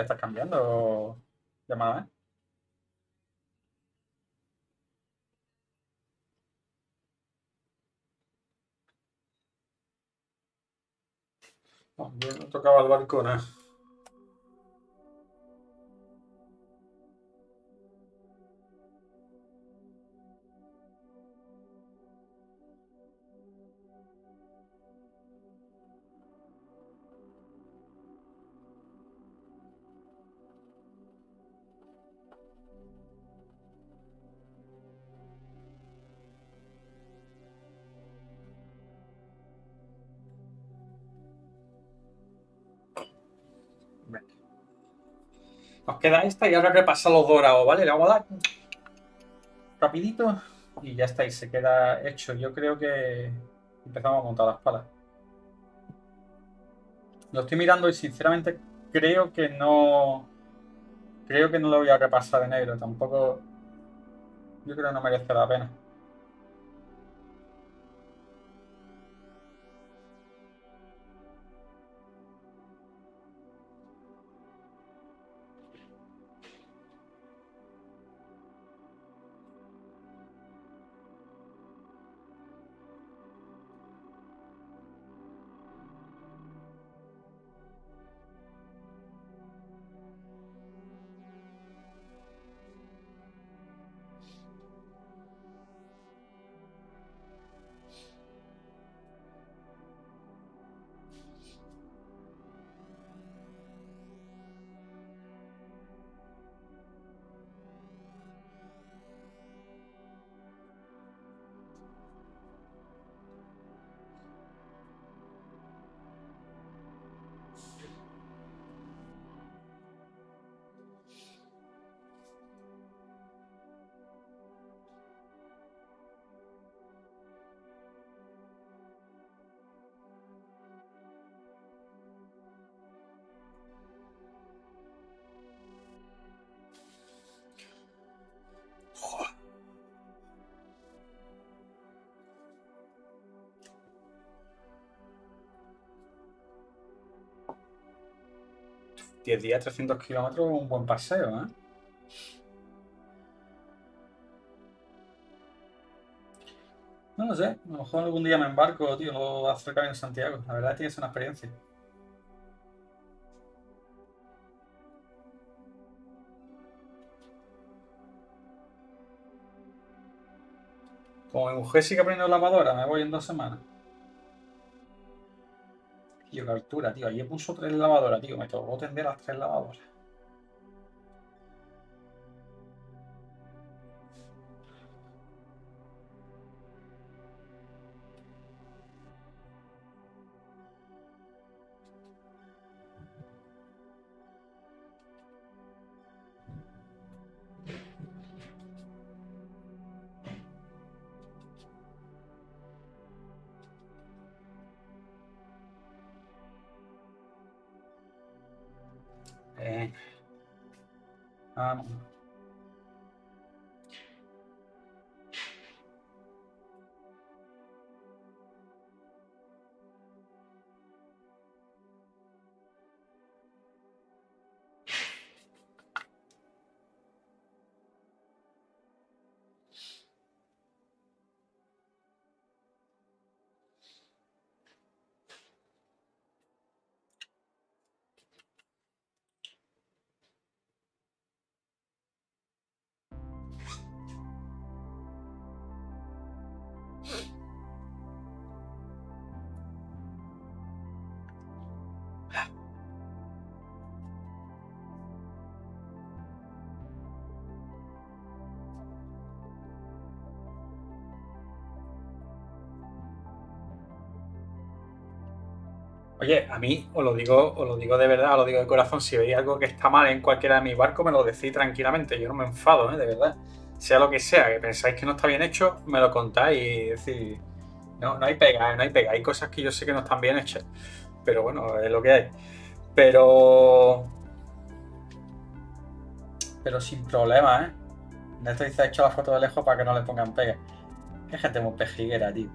¿Qué estás cambiando? Llamada, ¿eh? Yo no tocaba el balcón, ¿eh? Queda esta y ahora repasar los dorados, ¿vale? Le vamos a dar rapidito y ya está, y se queda hecho. Yo creo que empezamos a montar las palas. Lo estoy mirando y sinceramente creo que no... Creo que no lo voy a repasar en negro, tampoco... Yo creo que no merece la pena. Diez días, 300 kilómetros, un buen paseo, ¿eh? No lo sé, a lo mejor algún día me embarco, tío, lo acerca en Santiago. La verdad es que es una experiencia. Como mi mujer sigue aprendiendo lavadora, me voy en dos semanas. Tío, qué altura, tío. Ayer puso tres lavadoras, tío. Me tocó tender las tres lavadoras. Oye, a mí os lo digo, os lo digo de verdad, os lo digo de corazón. Si veis algo que está mal en cualquiera de mis barcos, me lo decís tranquilamente. Yo no me enfado, ¿eh? de verdad. Sea lo que sea, que pensáis que no está bien hecho, me lo contáis y decir. No, no hay pega, ¿eh? no hay pega. Hay cosas que yo sé que no están bien hechas. Pero bueno, es lo que hay. Pero. Pero sin problema, ¿eh? Néstor dice, ha hecho la foto de lejos para que no le pongan pega. Qué gente muy pejiguera, tío.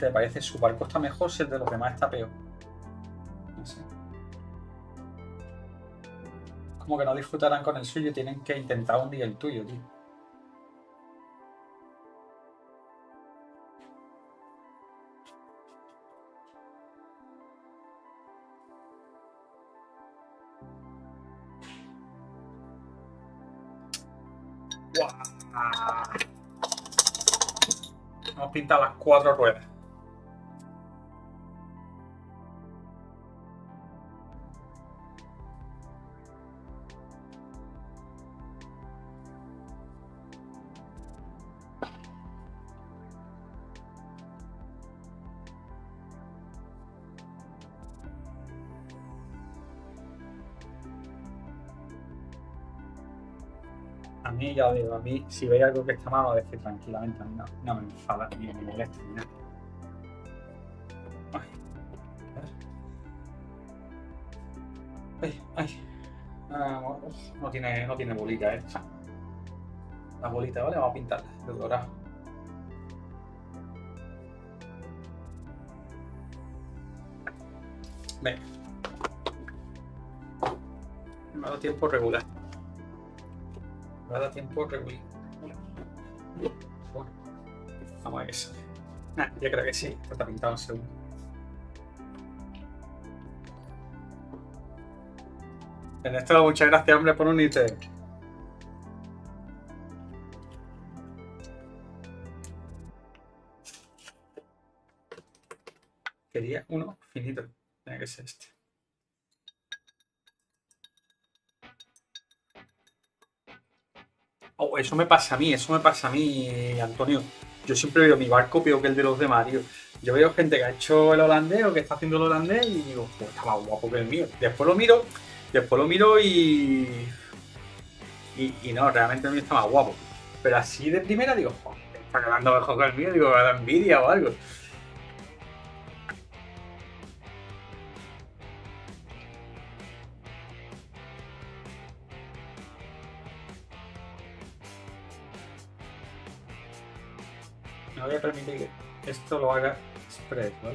Que parece su barco está mejor si el de los demás está peor. Como que no disfrutarán con el suyo tienen que intentar hundir el tuyo, tío. Hemos pintado las cuatro ruedas. A mí, ya os digo, a mí, si veis algo que está mal, lo decís tranquilamente. A mí no, no me enfada ni me molesta ni nada. Ay. Ay. Ah, no, tiene, no tiene bolita, eh. La bolita, ¿vale? Vamos a pintarla de dorado. Venga. Me ha dado tiempo regular. Ha dado tiempo regular. Bueno, vamos a ver eso. Ah, yo creo que sí. Esto está pintado en segundo. Ernesto, muchas gracias, hombre, por unirte. Eso me pasa a mí, eso me pasa a mí, Antonio. Yo siempre veo mi barco peor que el de los demás, tío. Yo veo gente que ha hecho el holandés o que está haciendo el holandés y digo, pues está más guapo que el mío. Después lo miro, después lo miro y. Y, no, realmente el mío está más guapo. Pero así de primera digo, joder, está quedando mejor que el mío, digo, me da envidia o algo. Que esto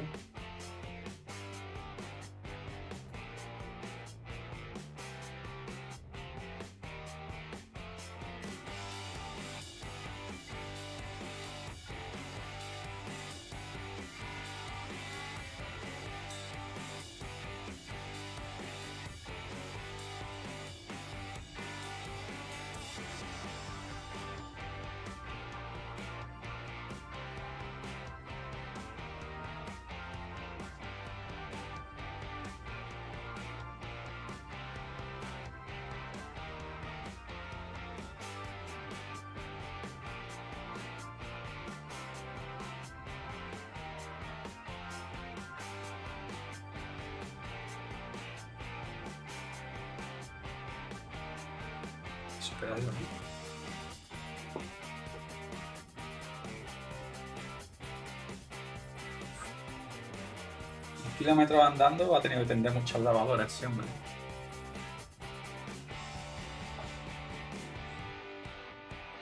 Un kilómetro andando va a tener que tender muchas lavadoras, ese hombre.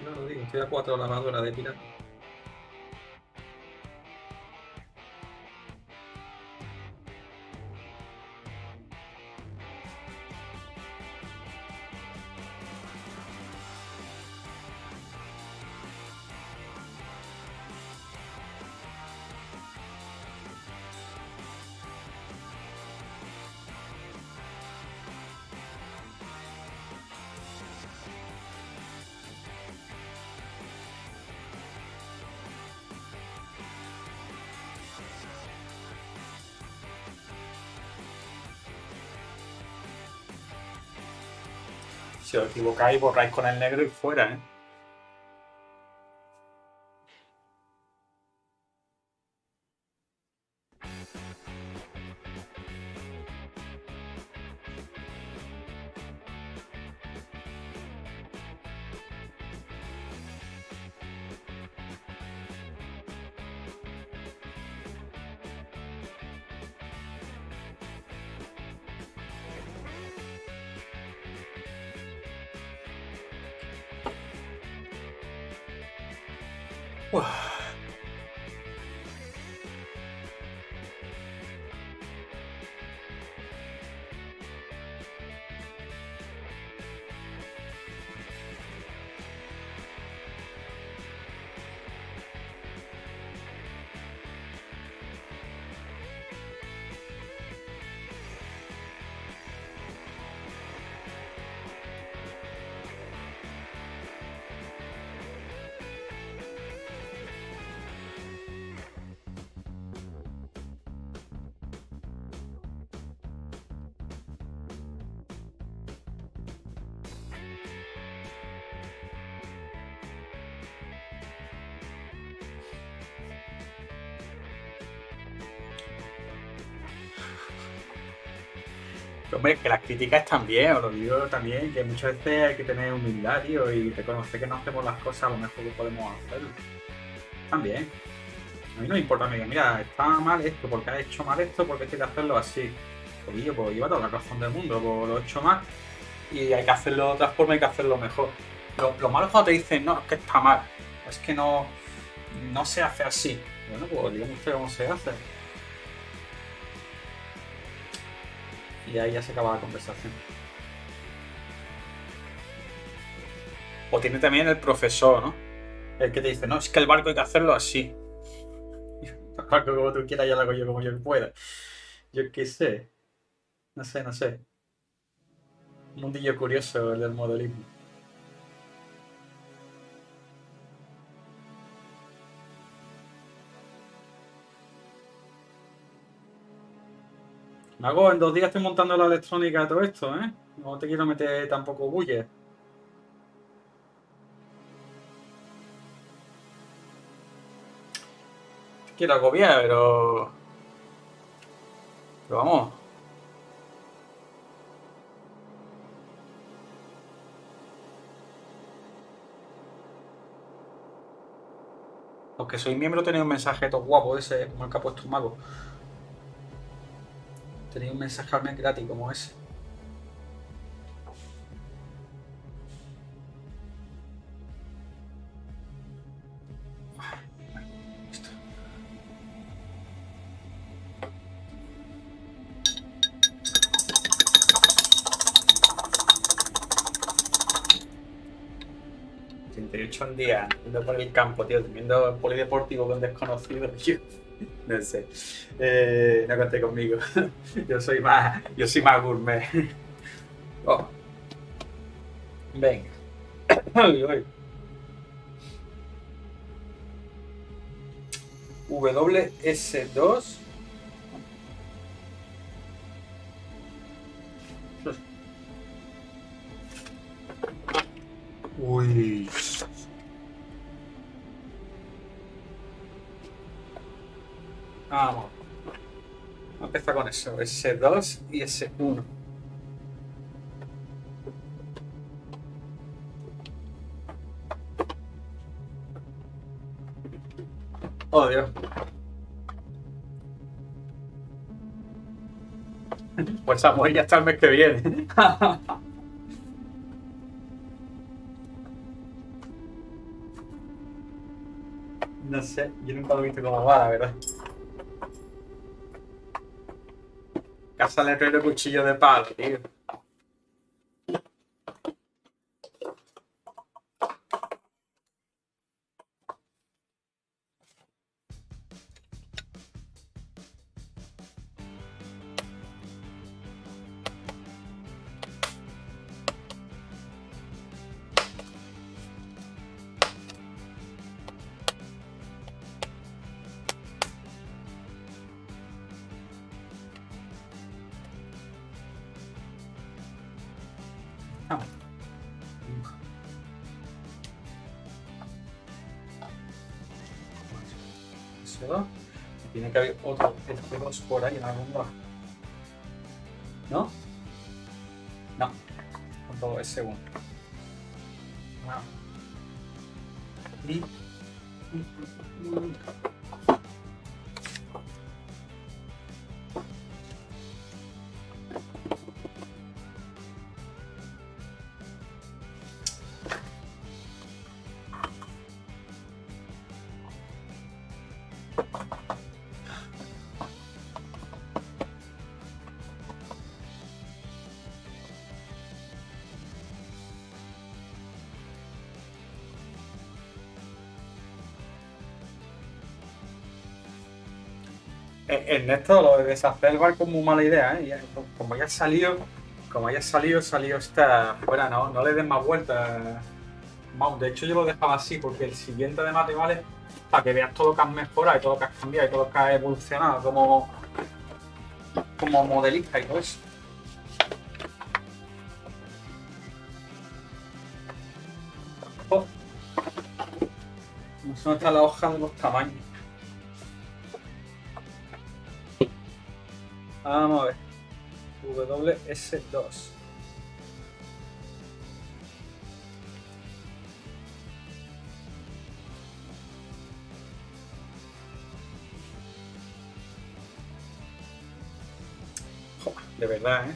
Yo lo digo, estoy a cuatro lavadoras de pirata. Si os equivocáis, borráis con el negro y fuera, ¿eh? Hombre, que las críticas están bien, os lo digo también, que muchas veces hay que tener humildad, tío, y reconocer que no hacemos las cosas lo mejor que podemos hacerlo. También. A mí no me importa, me diga, mira, está mal esto, porque has hecho mal esto, porque tienes que hacerlo así. Pues yo, pues lleva toda la razón del mundo, pues lo he hecho mal y hay que hacerlo de otra forma, hay que hacerlo mejor. Lo, lo malo es cuando te dicen, no, es que está mal, es que no, no se hace así. Bueno, pues dígame usted cómo se hace. Y ahí ya se acaba la conversación. O tiene también el profesor, ¿no? El que te dice, no, es que el barco hay que hacerlo así. [LAUGHS] El barco como tú quieras, ya lo hago yo como yo pueda. Yo qué sé. No sé, no sé. Un mundillo curioso el del modelismo. Mago, en dos días estoy montando la electrónica de todo esto, ¿eh? No te quiero meter tampoco bulle. Te quiero agobiar, pero... Pero vamos. Los que sois miembro tenéis un mensaje todo guapo ese, como el que puesto un mago. Tenéis un mensaje al gratis como ese. Listo. ...38 en día, yendo por el campo, tío, teniendo el polideportivo con desconocidos, tío. No sé. Eh, no conté conmigo. [LAUGHS] Yo soy más. Yo soy más gourmet. [LAUGHS] Oh. Venga. [COUGHS] Uy, uy. WS2 eso. S2 y S1. Oh, Dios. Pues Samuel ya está el mes que viene. [LAUGHS] No sé, yo nunca lo he visto como va, la verdad. Casa del herrero cuchillo de palo, tío. S2. Y tiene que haber otro S2 por ahí en algún lado. ¿No? No. Otro S1. Ah. Y... Ernesto, lo de deshacer muy mala idea, ¿eh? Como ya salió, como ya salió, salió está fuera, no, no le des más vueltas. Vamos, de hecho yo lo dejaba así, porque el siguiente además te vale para que veas todo lo que has mejorado y todo lo que has cambiado y todo lo que has evolucionado como, como modelista y todo eso. Oh. No está la hoja de los tamaños. Vamos a ver. WS2. Joder, De verdad, ¿eh?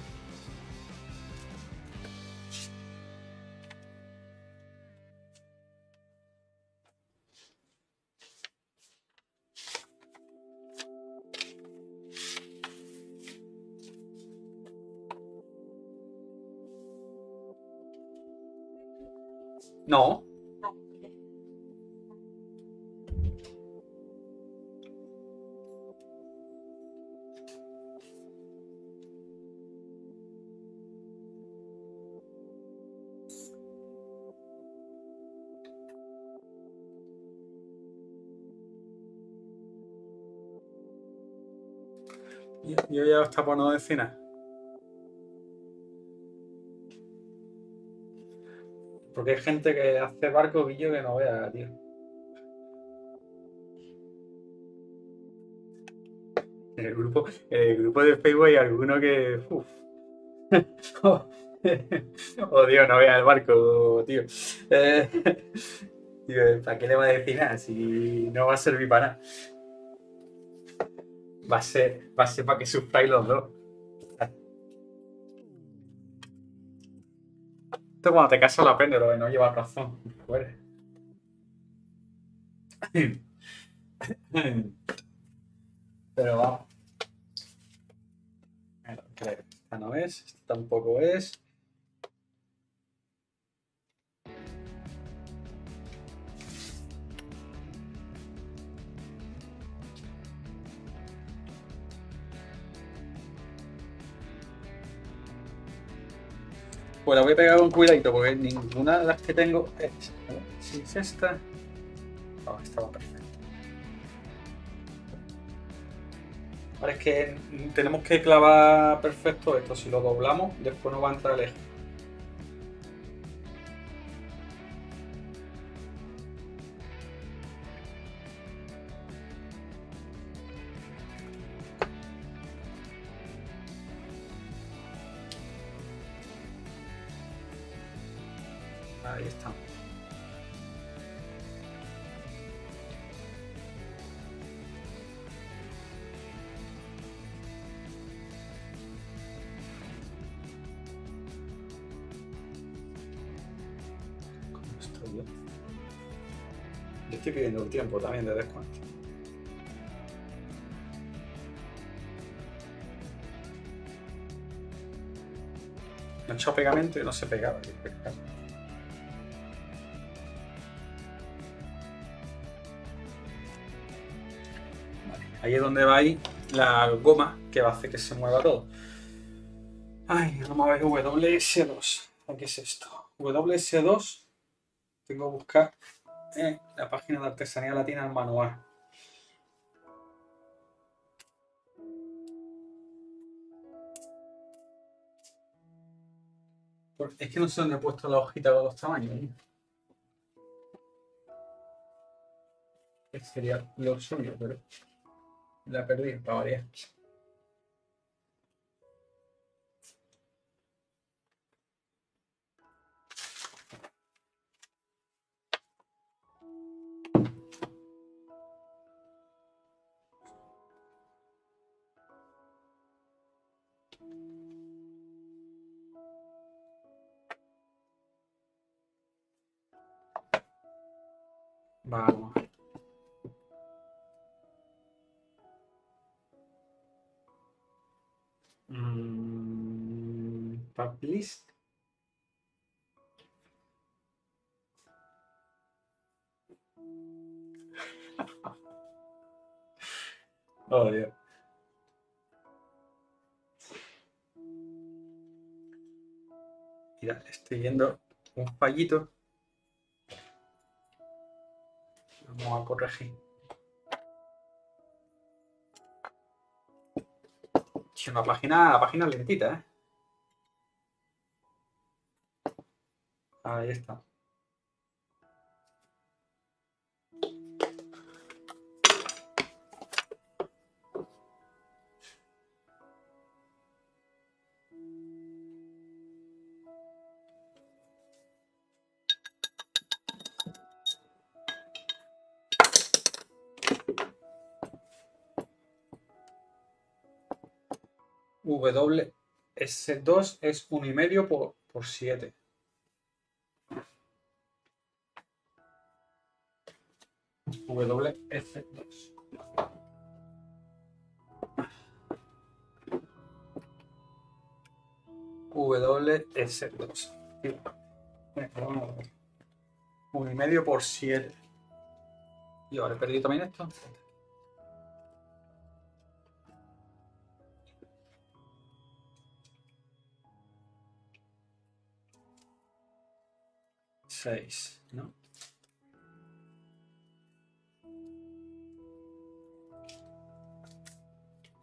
Está por no decir nada. Porque hay gente que hace barco guillo que no vea, tío. En el grupo, en el grupo de Facebook hay alguno que. Uf. [LAUGHS] oh Dios, no vea el barco, tío. Eh, [LAUGHS] tío, ¿Para qué le va a decir nada si no va a servir para nada? Va a ser, va a ser para que sufráis los dos. Esto cuando te casas lo aprendes, lo de no llevar razón. Pero creo. Esta no es, esta tampoco es. Pues la voy a pegar con cuidadito porque ninguna de las que tengo es. Si es esta. Oh, esta va perfecta. Es que tenemos que clavar perfecto esto. Si lo doblamos, después no va a entrar el tiempo también de descuento. No he echado pegamento y no se pegaba. Ahí es donde va ahí la goma que va a hacer que se mueva todo. Ay, vamos a ver WS2. ¿Qué es esto? WS2. Tengo que buscar en la página de Artesanía Latina el manual. Es que no sé dónde he puesto la hojita con los tamaños. ¿eh? que sería lo suyo, pero la perdí, para variar. Vamos. Mm, Published. [LAUGHS] Oh, Dios. Mira, estoy viendo un fallito. Vamos a corregir. Una página, la página lentita, ¿eh? Ahí está. WS2 es 1,5 por, por 7. WS2. WS2. Un y medio por 7. Y ahora he perdido también esto. Seis, ¿no?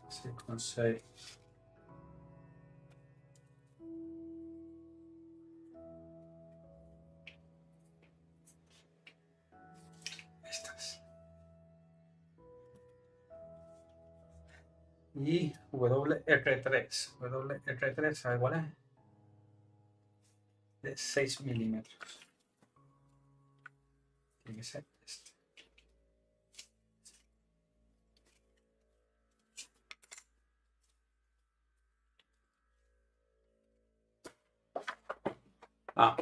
Seis con seis. Estas. Y WR3. WR3, ¿sabe cuál es? De 6 milímetros. Tiene que ser este. Ah.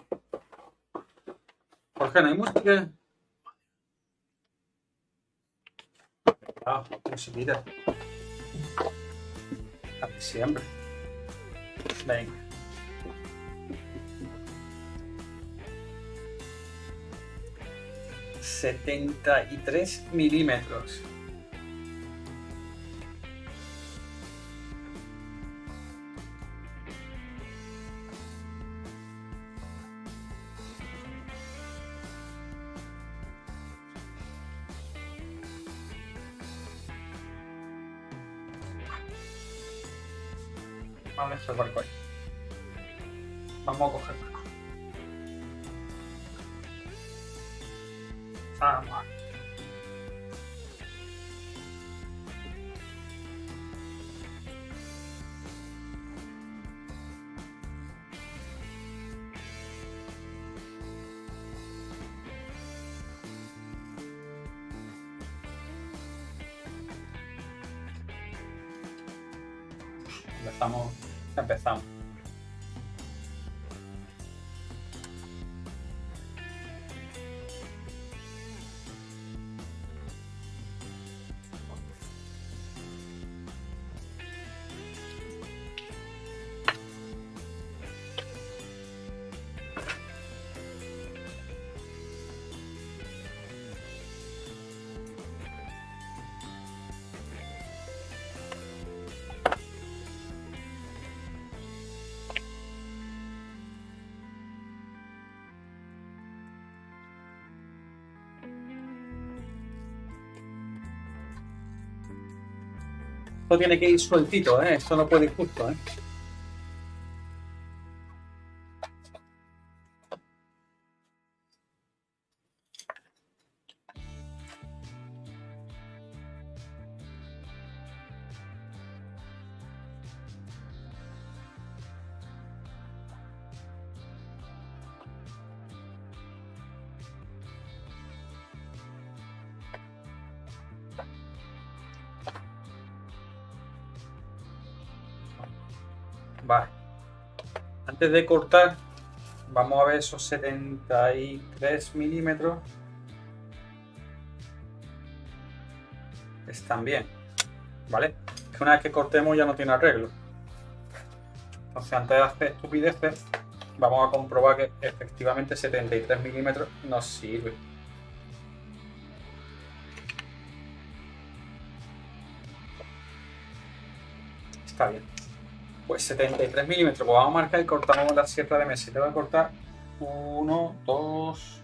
¿no hay música? Ah, musiquita. Siempre. Setenta y tres milímetros. Vamos a. Vamos a coger Empezamos. Empezamos. Esto tiene que ir sueltito, ¿eh? Esto no puede ir justo, ¿eh? Antes de cortar, vamos a ver esos 73 milímetros. Están bien. ¿Vale? Que una vez que cortemos ya no tiene arreglo. Entonces, antes de hacer estupideces, vamos a comprobar que efectivamente 73 milímetros nos sirve. 73 milímetros. Pues vamos a marcar y cortamos la sierra de mesa. Te voy a cortar 1, 2,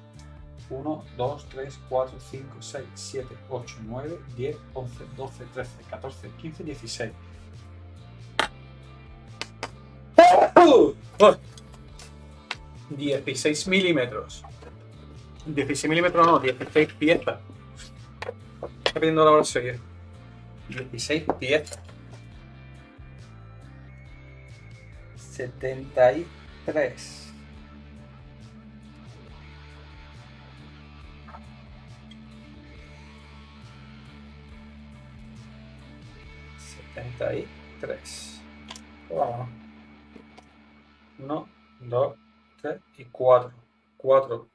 1, 2, 3, 4, 5, 6, 7, 8, 9, 10, 11, 12, 13, 14, 15, 16. ¡Uh! ¡Oh! 16 milímetros. 16 milímetros no, 16 piezas. Está pidiendo la hora serie. 16 piezas. 73. Setenta y tres. Uno, dos, tres y cuatro. Cuatro.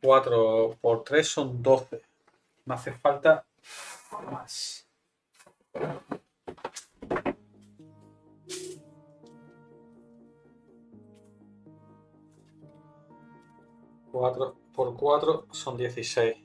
Cuatro por tres son doce. Me hace falta más. 4 por 4 son 16.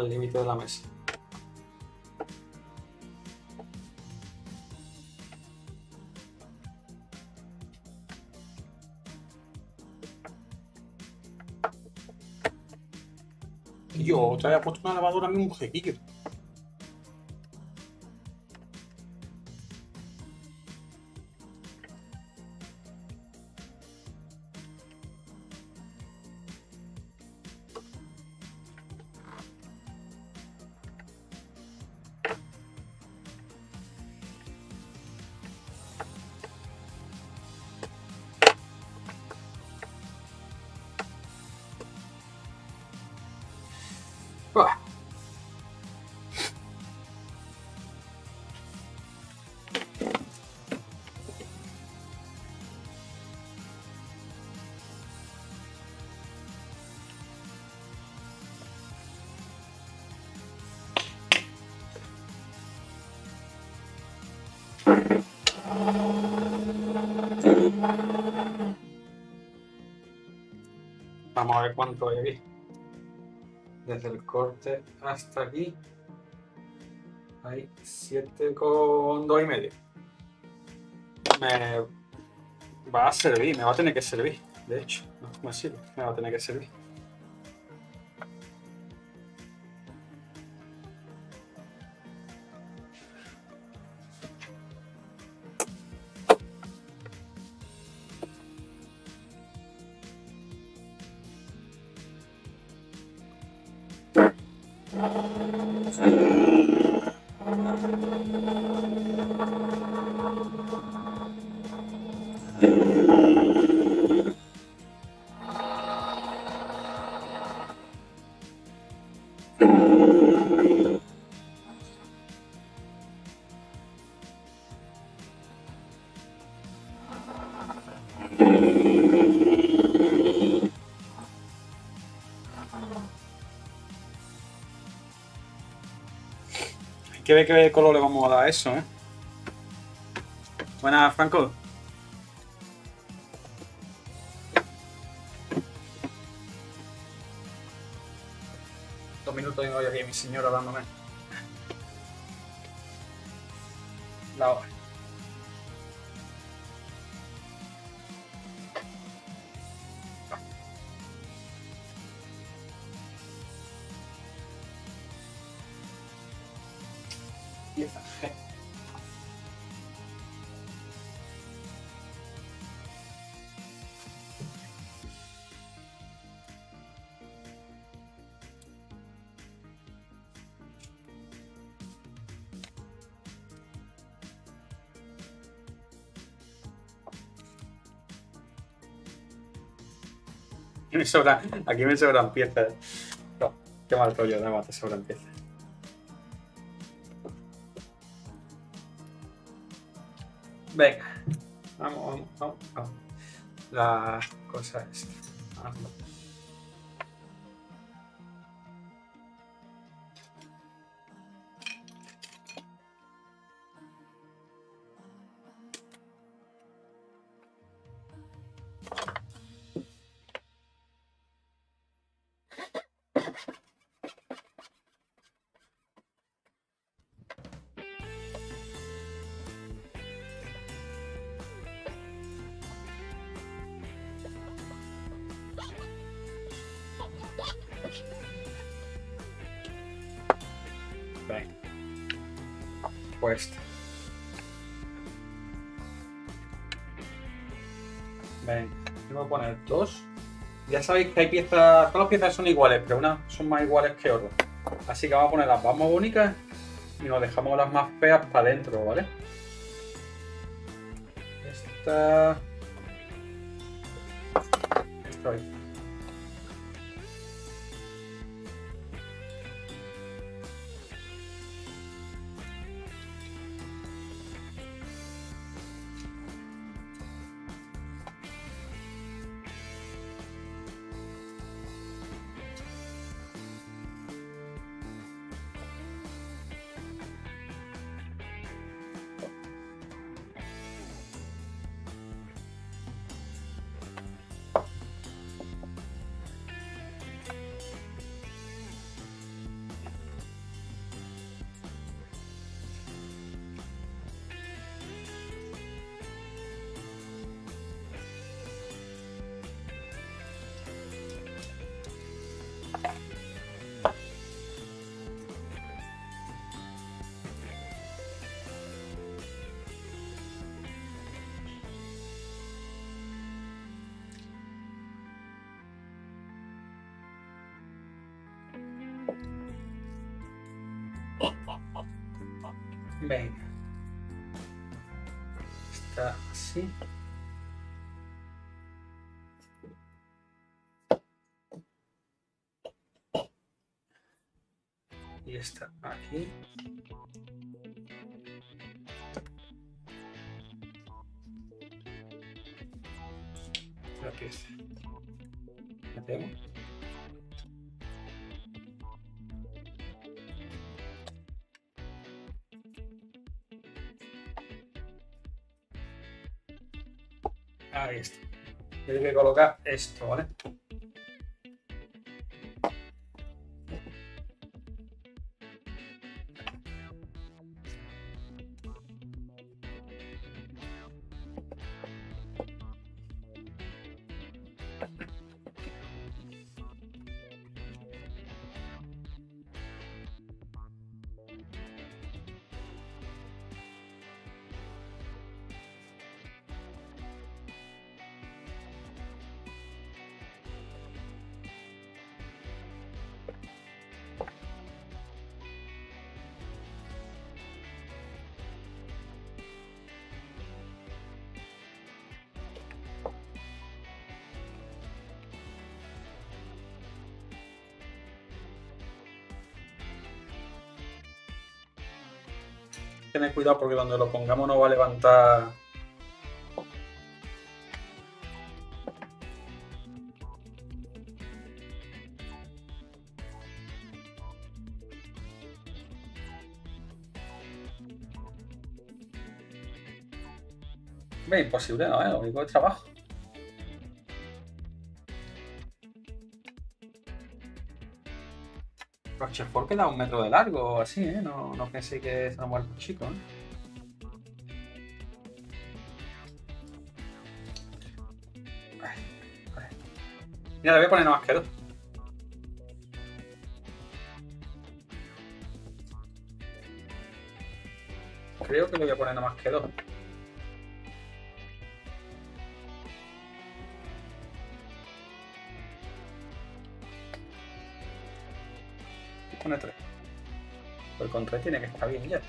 Al límite de la mesa. Yo te había puesto una lavadora a mi mujer. Vamos a ver cuánto hay aquí. Desde el corte hasta aquí hay 7 con 2 y medio. Me va a servir, me va a tener que servir. De hecho, no me sirve, me va a tener que servir. Que ver qué color le vamos a dar a eso, ¿eh? Buenas, Franco. Dos minutos y no oye aquí mi señora dándome. Me sobra- aquí me sobran piezas. No, qué mal rollo, nada más te sobran piezas. Venga, vamos, vamos, vamos, vamos. La cosa es. Que hay piezas, todas las piezas son iguales, pero unas son más iguales que otras. Así que vamos a poner las más bonitas y nos dejamos las más feas para adentro, ¿vale? Esta Venga. Está así. Y está aquí. La pieza. Metemos. Ahí está. Tengo que colocar esto, ¿vale? Tener cuidado porque donde lo pongamos no va a levantar. Imposible, ¿no? ¿Eh? Lo único es trabajo. Rochefort queda un metro de largo o así, ¿eh? No, no pensé que es un algo chico, ¿eh? Mira, le voy a poner nada más que dos. Creo que le voy a poner nada más que dos. Con tres tiene que estar bien ya.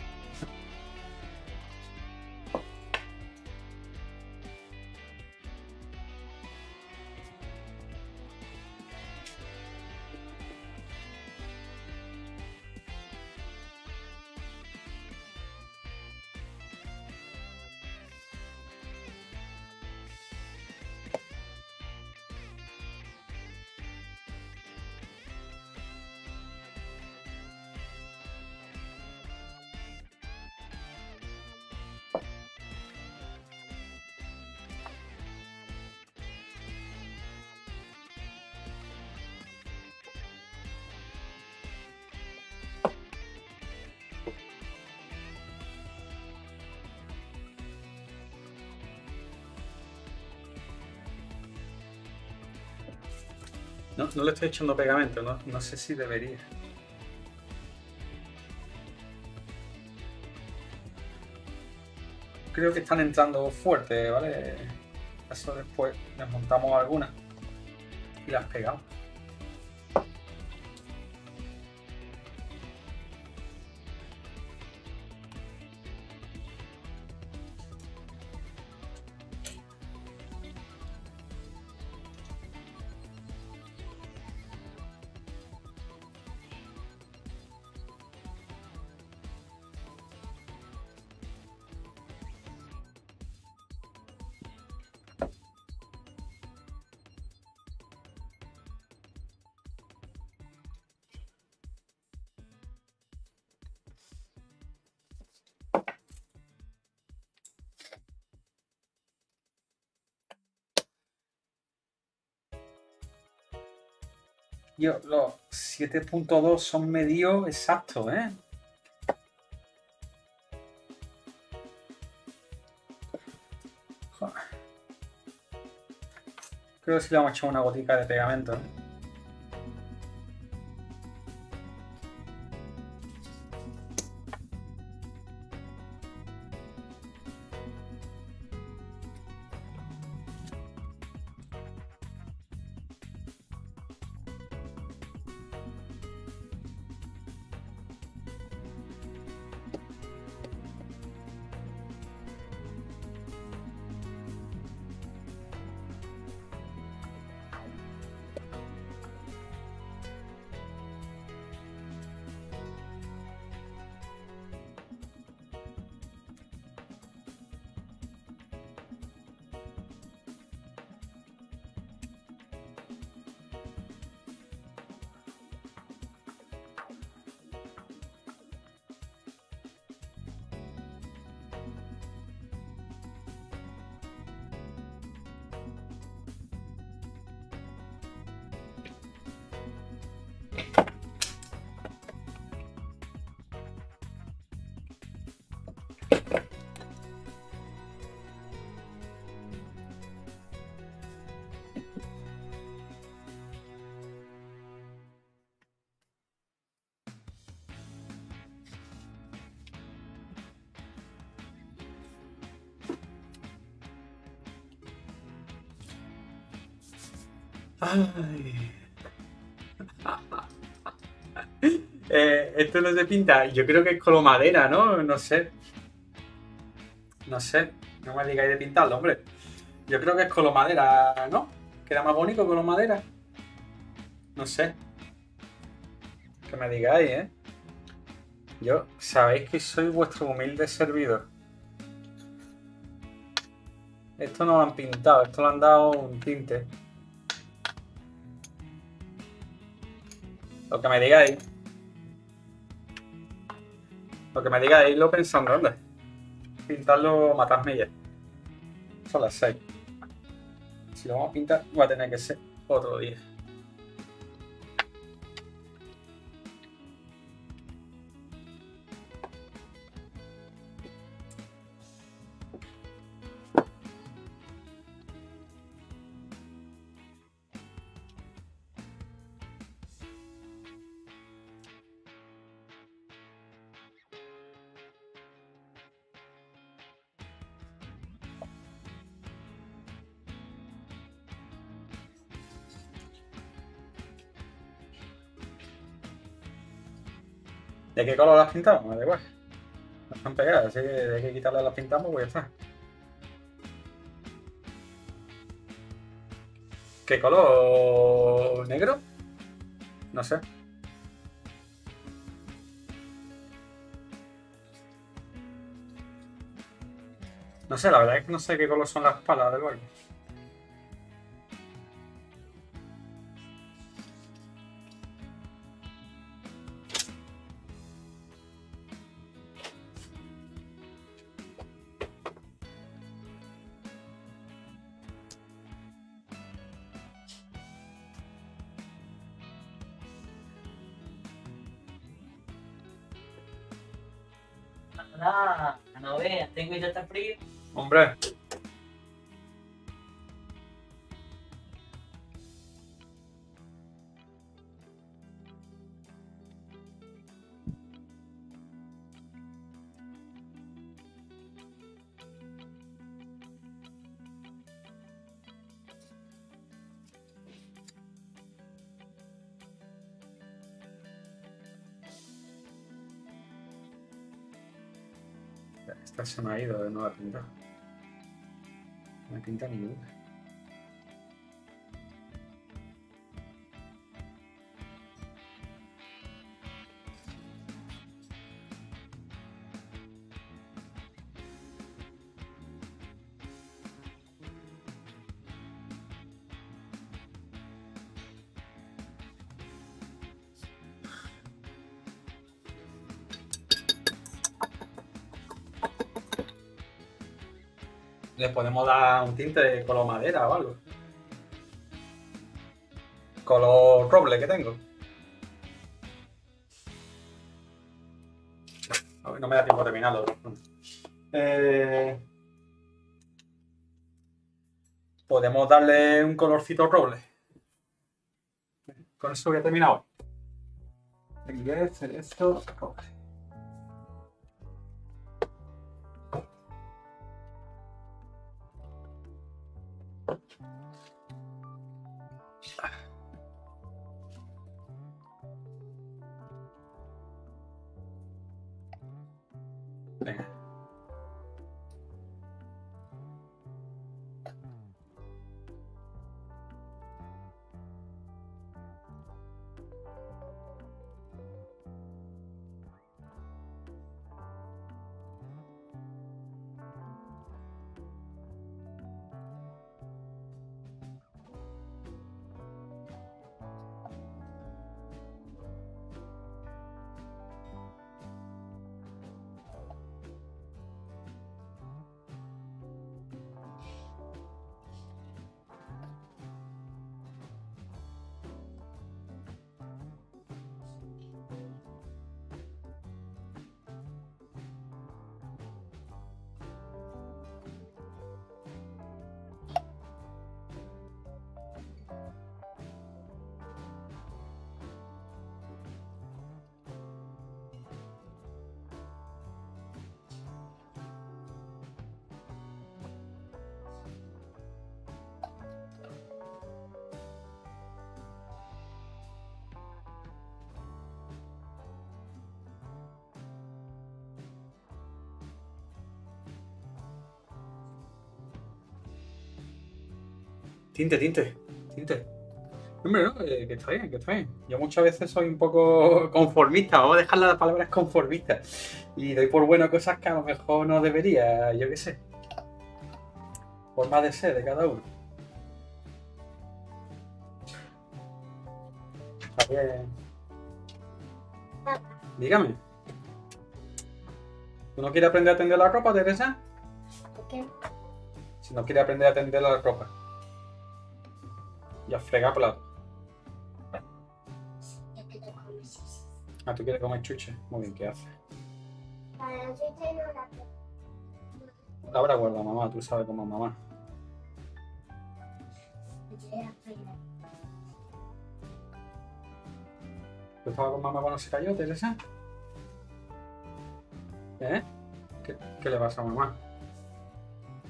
No, le estoy echando pegamento, no, no sé si debería. Creo que están entrando fuerte, ¿vale? Eso después desmontamos algunas y las pegamos. Yo, los 7.2 son medios exactos, ¿eh? Creo que sí le vamos a echar una gotica de pegamento. Ay. [LAUGHS] Eh, esto no se pinta. Yo creo que es color madera, ¿no? No sé. No sé. No me digáis de pintarlo, hombre. Yo creo que es color madera, ¿no? Queda más bonito color madera. No sé. Que me digáis, ¿eh? Yo, sabéis que soy vuestro humilde servidor. Esto no lo han pintado, esto lo han dado un tinte. Lo que me digáis. Lo que me digáis, lo pensando, ¿dónde? Pintarlo, matarme ya. Son las 6. Si lo vamos a pintar, va a tener que ser otro día. ¿De qué color las pintamos? Da igual. No están pegadas, así que de que quitarlas las pintamos, pues ya está. ¿Qué color? ¿Negro? No sé. No sé, la verdad es que no sé qué color son las palas del barco. Hombre. Esta se me ha ido de nueva a pintar. No Le podemos dar un tinte de color madera o algo. Color roble que tengo. No me da tiempo a terminarlo. Eh, Podemos darle un colorcito roble. Con eso voy a terminar hoy. Inglés, Tinte, tinte, tinte. Hombre, no, eh, que está bien, que está bien. Yo muchas veces soy un poco [LAUGHS] conformista, vamos a dejar las palabras conformistas. Y doy por bueno cosas que a lo mejor no debería, yo qué sé. Forma de ser de cada uno. Está bien. Dígame. ¿Tú no quieres aprender a tender la ropa, Teresa? ¿Por qué? Si no quieres aprender a tender la ropa. Fregar plato. Ah, ¿tú quieres comer chuche? Muy bien, ¿qué haces? Para la no la La habrá guardado mamá, tú sabes cómo es mamá. ¿Tú estabas con mamá cuando se cayó, Teresa? ¿Eh? ¿Qué, qué le pasa a mamá?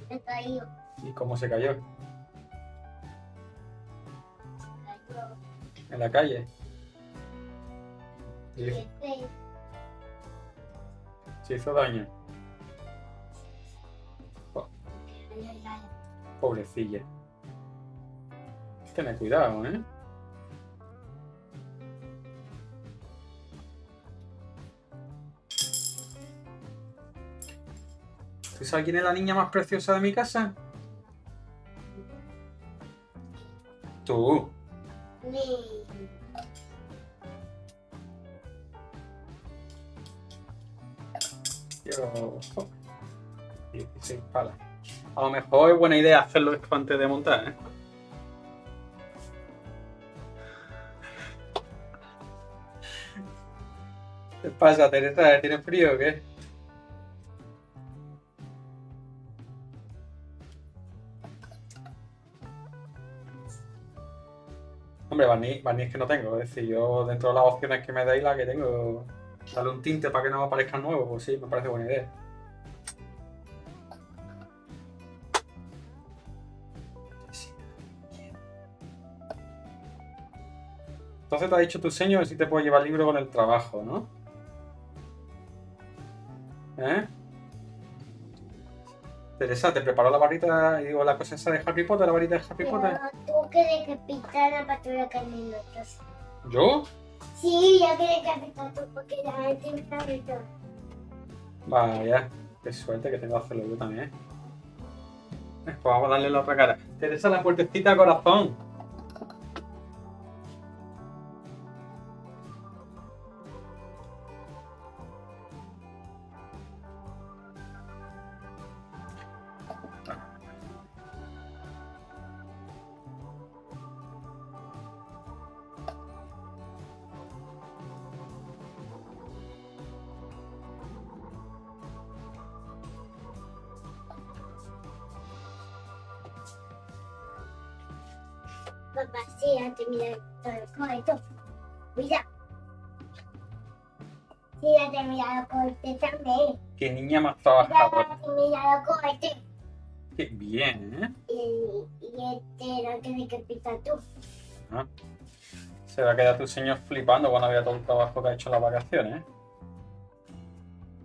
He caído. ¿Y cómo se cayó? cayó. ¿En la calle? ¿Y Después, se hizo daño? Pobrecilla. Tener cuidado, ¿eh? ¿Tú sabes quién es la niña más preciosa de mi casa? Tú. Mejor es buena idea hacerlo esto antes de montar, ¿eh? ¿Qué pasa, Teresa? ¿Tienes frío o qué? Hombre, barniz, barniz que no tengo. Es decir, yo dentro de las opciones que me dais, la que tengo, darle un tinte para que no aparezca nuevo, pues sí, me parece buena idea. Entonces te ha dicho tu señor si te puedo llevar libro con el trabajo, ¿no? ¿Eh? Teresa, ¿te preparó la varita, digo, la cosa esa de Harry Potter, la varita de Harry Pero Potter? tú quieres que pintar la patrulla notas. ¿Yo? Sí, yo que tú porque la gente me. Vaya, qué suerte que tengo que hacerlo yo también. Pues vamos a darle la otra cara. Teresa, la puertecita corazón. Niña más trabajadora. te mira el cohete. Qué bien, ¿eh? Y, y este tienes que pintar tú. Se va a quedar tu señor flipando cuando vea todo el trabajo que ha hecho en las vacaciones, ¿eh?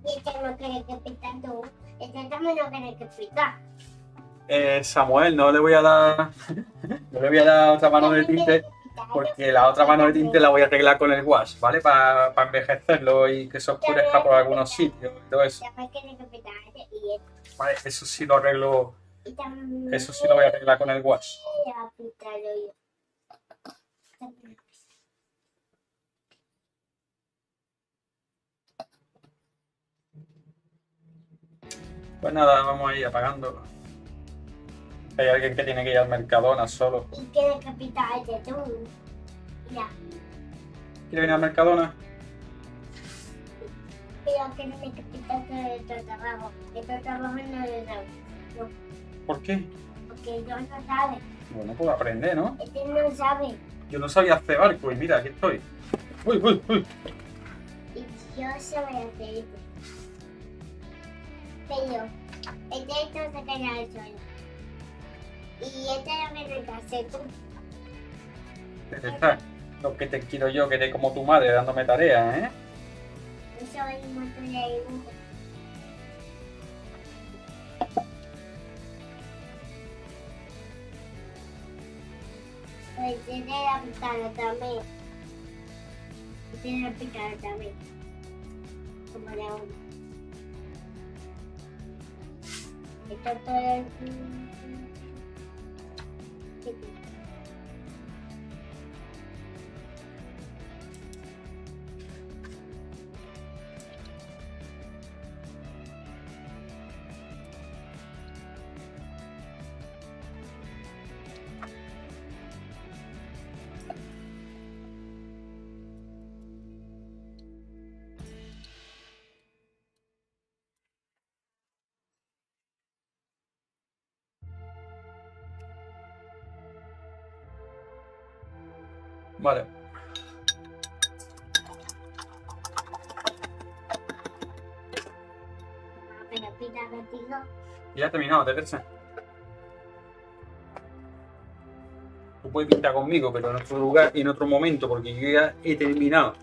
Y este no quieres que pintar tú. Este también no quieres que pintar. Eh, Samuel, no le voy a dar. [LAUGHS] no le voy a dar otra mano de tinte porque la otra mano de tinte la voy a arreglar con el wash, ¿vale? Para envejecerlo y que se oscurezca por algunos sitios y todo eso. Vale, eso sí lo arreglo. Eso sí lo voy a arreglar con el wash. Pues nada, vamos a ir apagando. Hay alguien que tiene que ir al Mercadona solo. Y tienes que pintar este tú. Mira, ¿Quiere venir al Mercadona? pero que tienes que pintar todo el trabajo. Este trabajo no lo sabe. ¿Por qué? Porque yo no sabe. Bueno, pues aprender, ¿no? Este no sabe. Yo no sabía hacer barco y mira, aquí estoy. Uy, uy, uy. Y yo sé voy a hacer esto. Pero este esto se queda al suelo. Y tienes que hacer tú. Teresa, lo que te quiero yo, que te como tu madre dándome tareas, ¿eh? Eso es un de dibujo. Pues tiene que pintarlo también. Tiene que pintarlo también. Como de uno. Esto todo es... Vale. Terminado, Teresa. Tú puedes pintar conmigo, pero en otro lugar y en otro momento, porque yo ya he terminado.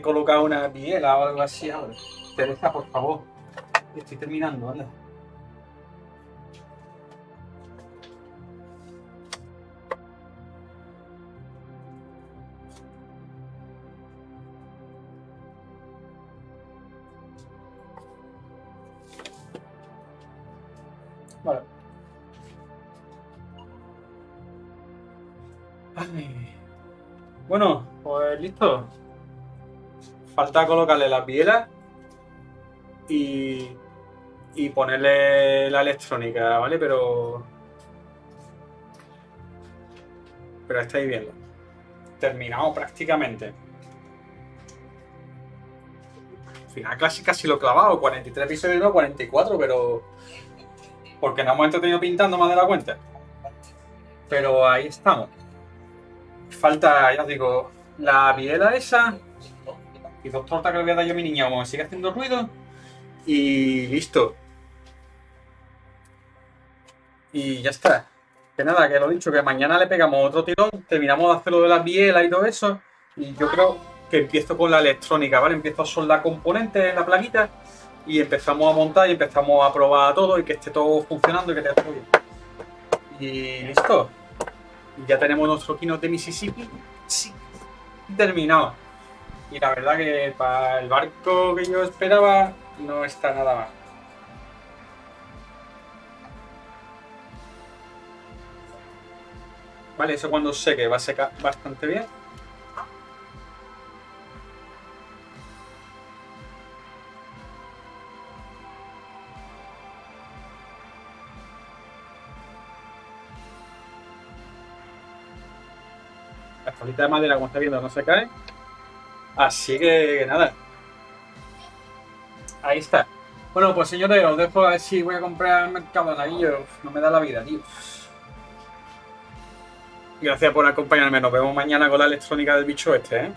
Colocar una biela o algo así ahora. Teresa, por favor. Estoy terminando, ¿vale? Falta colocarle las bielas y, ponerle la electrónica, ¿vale? Pero pero estáis viendo. Terminado prácticamente. Al final casi, casi lo clavado, 43 episodios, no 44, pero... Porque no hemos entretenido pintando más de la cuenta. Pero ahí estamos. Falta, ya os digo, la biela esa y dos tortas que le voy a dar yo a mi niña, como sigue haciendo ruido. Y listo. Y ya está. Que nada, que lo dicho, que mañana le pegamos otro tirón, terminamos de hacer lo de las bielas y todo eso. Y yo creo que empiezo con la electrónica, ¿vale? Empiezo a soldar componentes en la plaquita y empezamos a montar y empezamos a probar todo y que esté todo funcionando y que esté todo bien. Y listo. Ya tenemos nuestro keynote de Mississippi sí, terminado. Y la verdad que para el barco que yo esperaba no está nada mal. Vale, eso cuando seque va a secar bastante bien. La colita de madera, como está viendo, no se cae. Así que nada. Ahí está. Bueno, pues señores, os dejo a ver si voy a comprar al mercado de navillo. No me da la vida, tío. Gracias por acompañarme. Nos vemos mañana con la electrónica del bicho este, ¿eh?